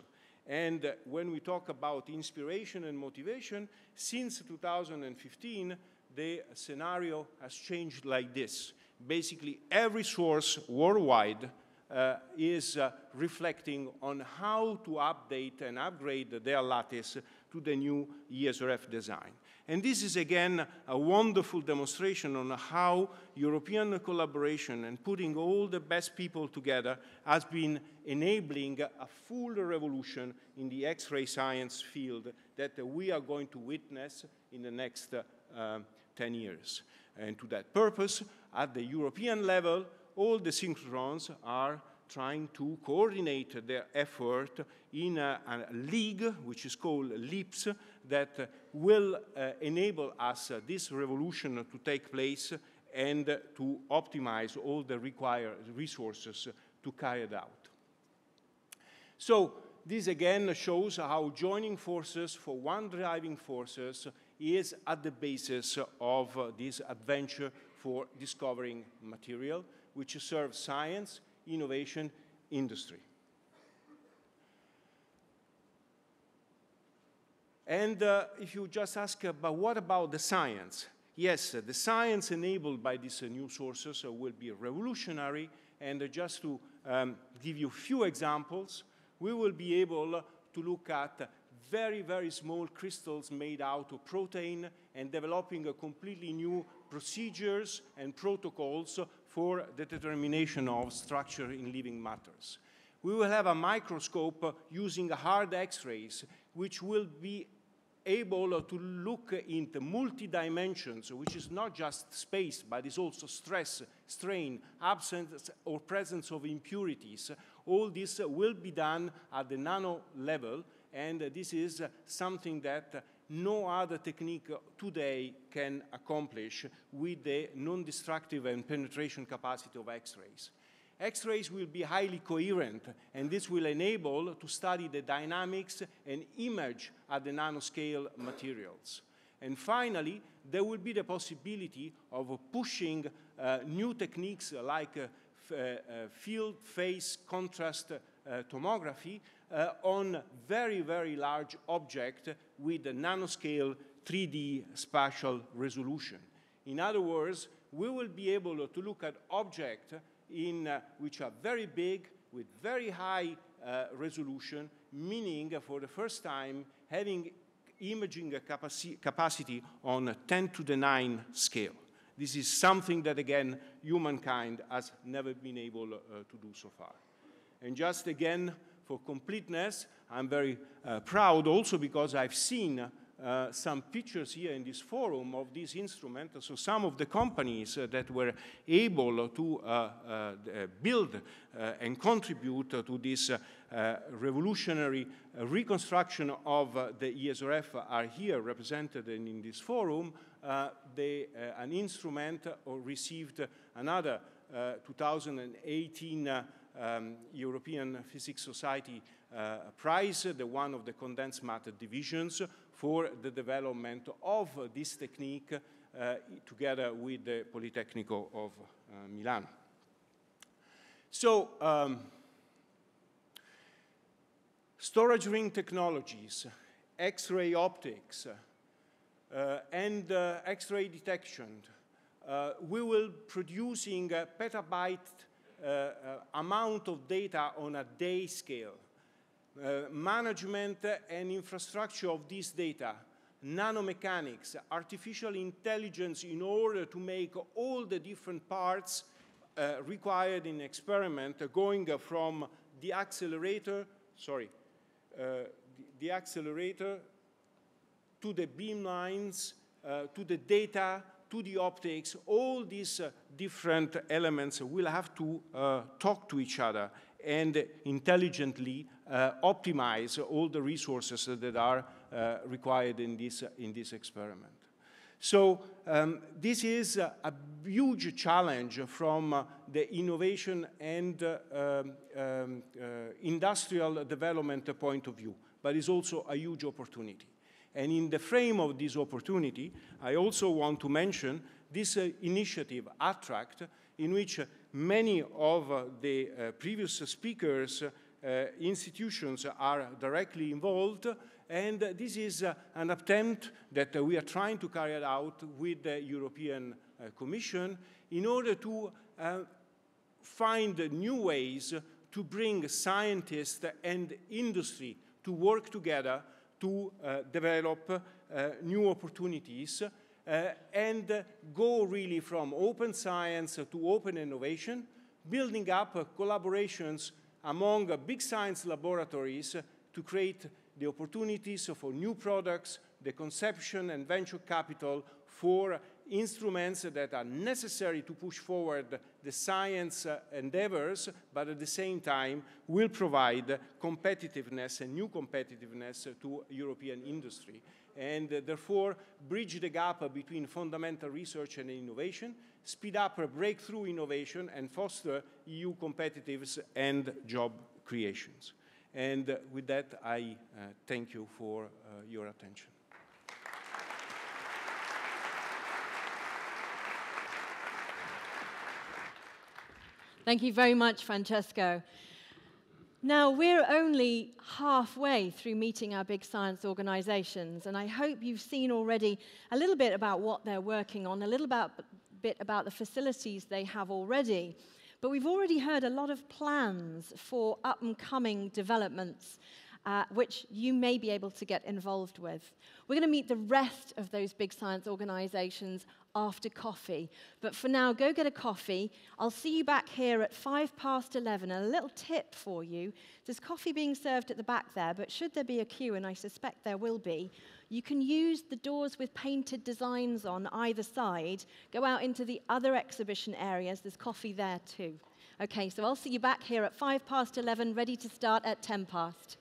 And when we talk about inspiration and motivation, since 2015, the scenario has changed like this. Basically, every source worldwide uh, is uh, reflecting on how to update and upgrade their lattice to the new ESRF design. And this is again a wonderful demonstration on how European collaboration and putting all the best people together has been enabling a full revolution in the X-ray science field that we are going to witness in the next uh, 10 years. And to that purpose, at the European level, all the synchrotrons are trying to coordinate their effort in a, a league, which is called LEAPS, that will uh, enable us uh, this revolution to take place and to optimize all the required resources to carry it out. So this again shows how joining forces for one driving forces is at the basis of uh, this adventure for discovering material, which serves science, innovation, industry. And uh, if you just ask, uh, but what about the science? Yes, uh, the science enabled by these uh, new sources will be revolutionary. And just to um, give you a few examples, we will be able to look at very, very small crystals made out of protein and developing completely new procedures and protocols for the determination of structure in living matters. We will have a microscope using hard X-rays, which will be able to look into multi-dimensions, which is not just space, but is also stress, strain, absence or presence of impurities. All this will be done at the nano level, and this is something that no other technique today can accomplish with the non-destructive and penetration capacity of X-rays. X-rays will be highly coherent, and this will enable to study the dynamics and image at the nanoscale materials. And finally, there will be the possibility of pushing uh, new techniques like uh, uh, field phase contrast uh, tomography uh, on very, very large object with a nanoscale 3D spatial resolution. In other words, we will be able to look at objects in, uh, which are very big with very high uh, resolution, meaning for the first time having imaging capaci capacity on a 10 to the 9 scale. This is something that, again, humankind has never been able uh, to do so far. And just again, for completeness. I'm very uh, proud also because I've seen uh, some pictures here in this forum of this instrument. So some of the companies uh, that were able to uh, uh build uh, and contribute to this revolutionary reconstruction of the ESRF are here represented in, in this forum. They, an instrument received another 2018 um, European Physics Society prize, the one of the condensed matter divisions, for the development of this technique uh, together with the Politecnico of uh, Milan. So, um, storage ring technologies, X-ray optics, uh, and uh, X-ray detection, uh, we will producing a petabyte uh, amount of data on a day scale uh, management and infrastructure of this data, nanomechanics, artificial intelligence in order to make all the different parts uh, required in experiment going from the accelerator, sorry, the, the, accelerator to the beamlines, to the data, to the optics, all these different elements will have to talk to each other and intelligently uh, optimize all the resources that are uh, required in this, in this experiment. So um, this is a, huge challenge from uh, the innovation and uh, um, um, uh, industrial development point of view, but it's also a huge opportunity. And in the frame of this opportunity, I also want to mention this initiative, Attract, in which many of the uh, previous speakers uh, institutions are directly involved and this is uh, an attempt that we are trying to carry out with the European Commission in order to find new ways to bring scientists and industry to work together to develop new opportunities and go really from open science to open innovation, building up uh, collaborations among uh, big science laboratories to create the opportunities for new products, the conception and venture capital for instruments that are necessary to push forward the science uh, endeavors, but at the same time will provide competitiveness and new competitiveness to European industry and uh, therefore bridge the gap between fundamental research and innovation, speed up breakthrough innovation, and foster EU competitiveness and job creations. And uh, with that, I uh, thank you for uh, your attention. Thank you very much, Francesco. Now, we're only halfway through meeting our big science organizations, and I hope you've seen already a little bit about what they're working on, a little about, bit about the facilities they have already. But we've already heard a lot of plans for up and coming developments uh, which you may be able to get involved with. We're going to meet the rest of those big science organizations after coffee. But for now, go get a coffee. I'll see you back here at five past 11. And a little tip for you there's coffee being served at the back there, but should there be a queue, and I suspect there will be, you can use the doors with painted designs on either side. Go out into the other exhibition areas. There's coffee there too. Okay, so I'll see you back here at five past 11, ready to start at 10 past.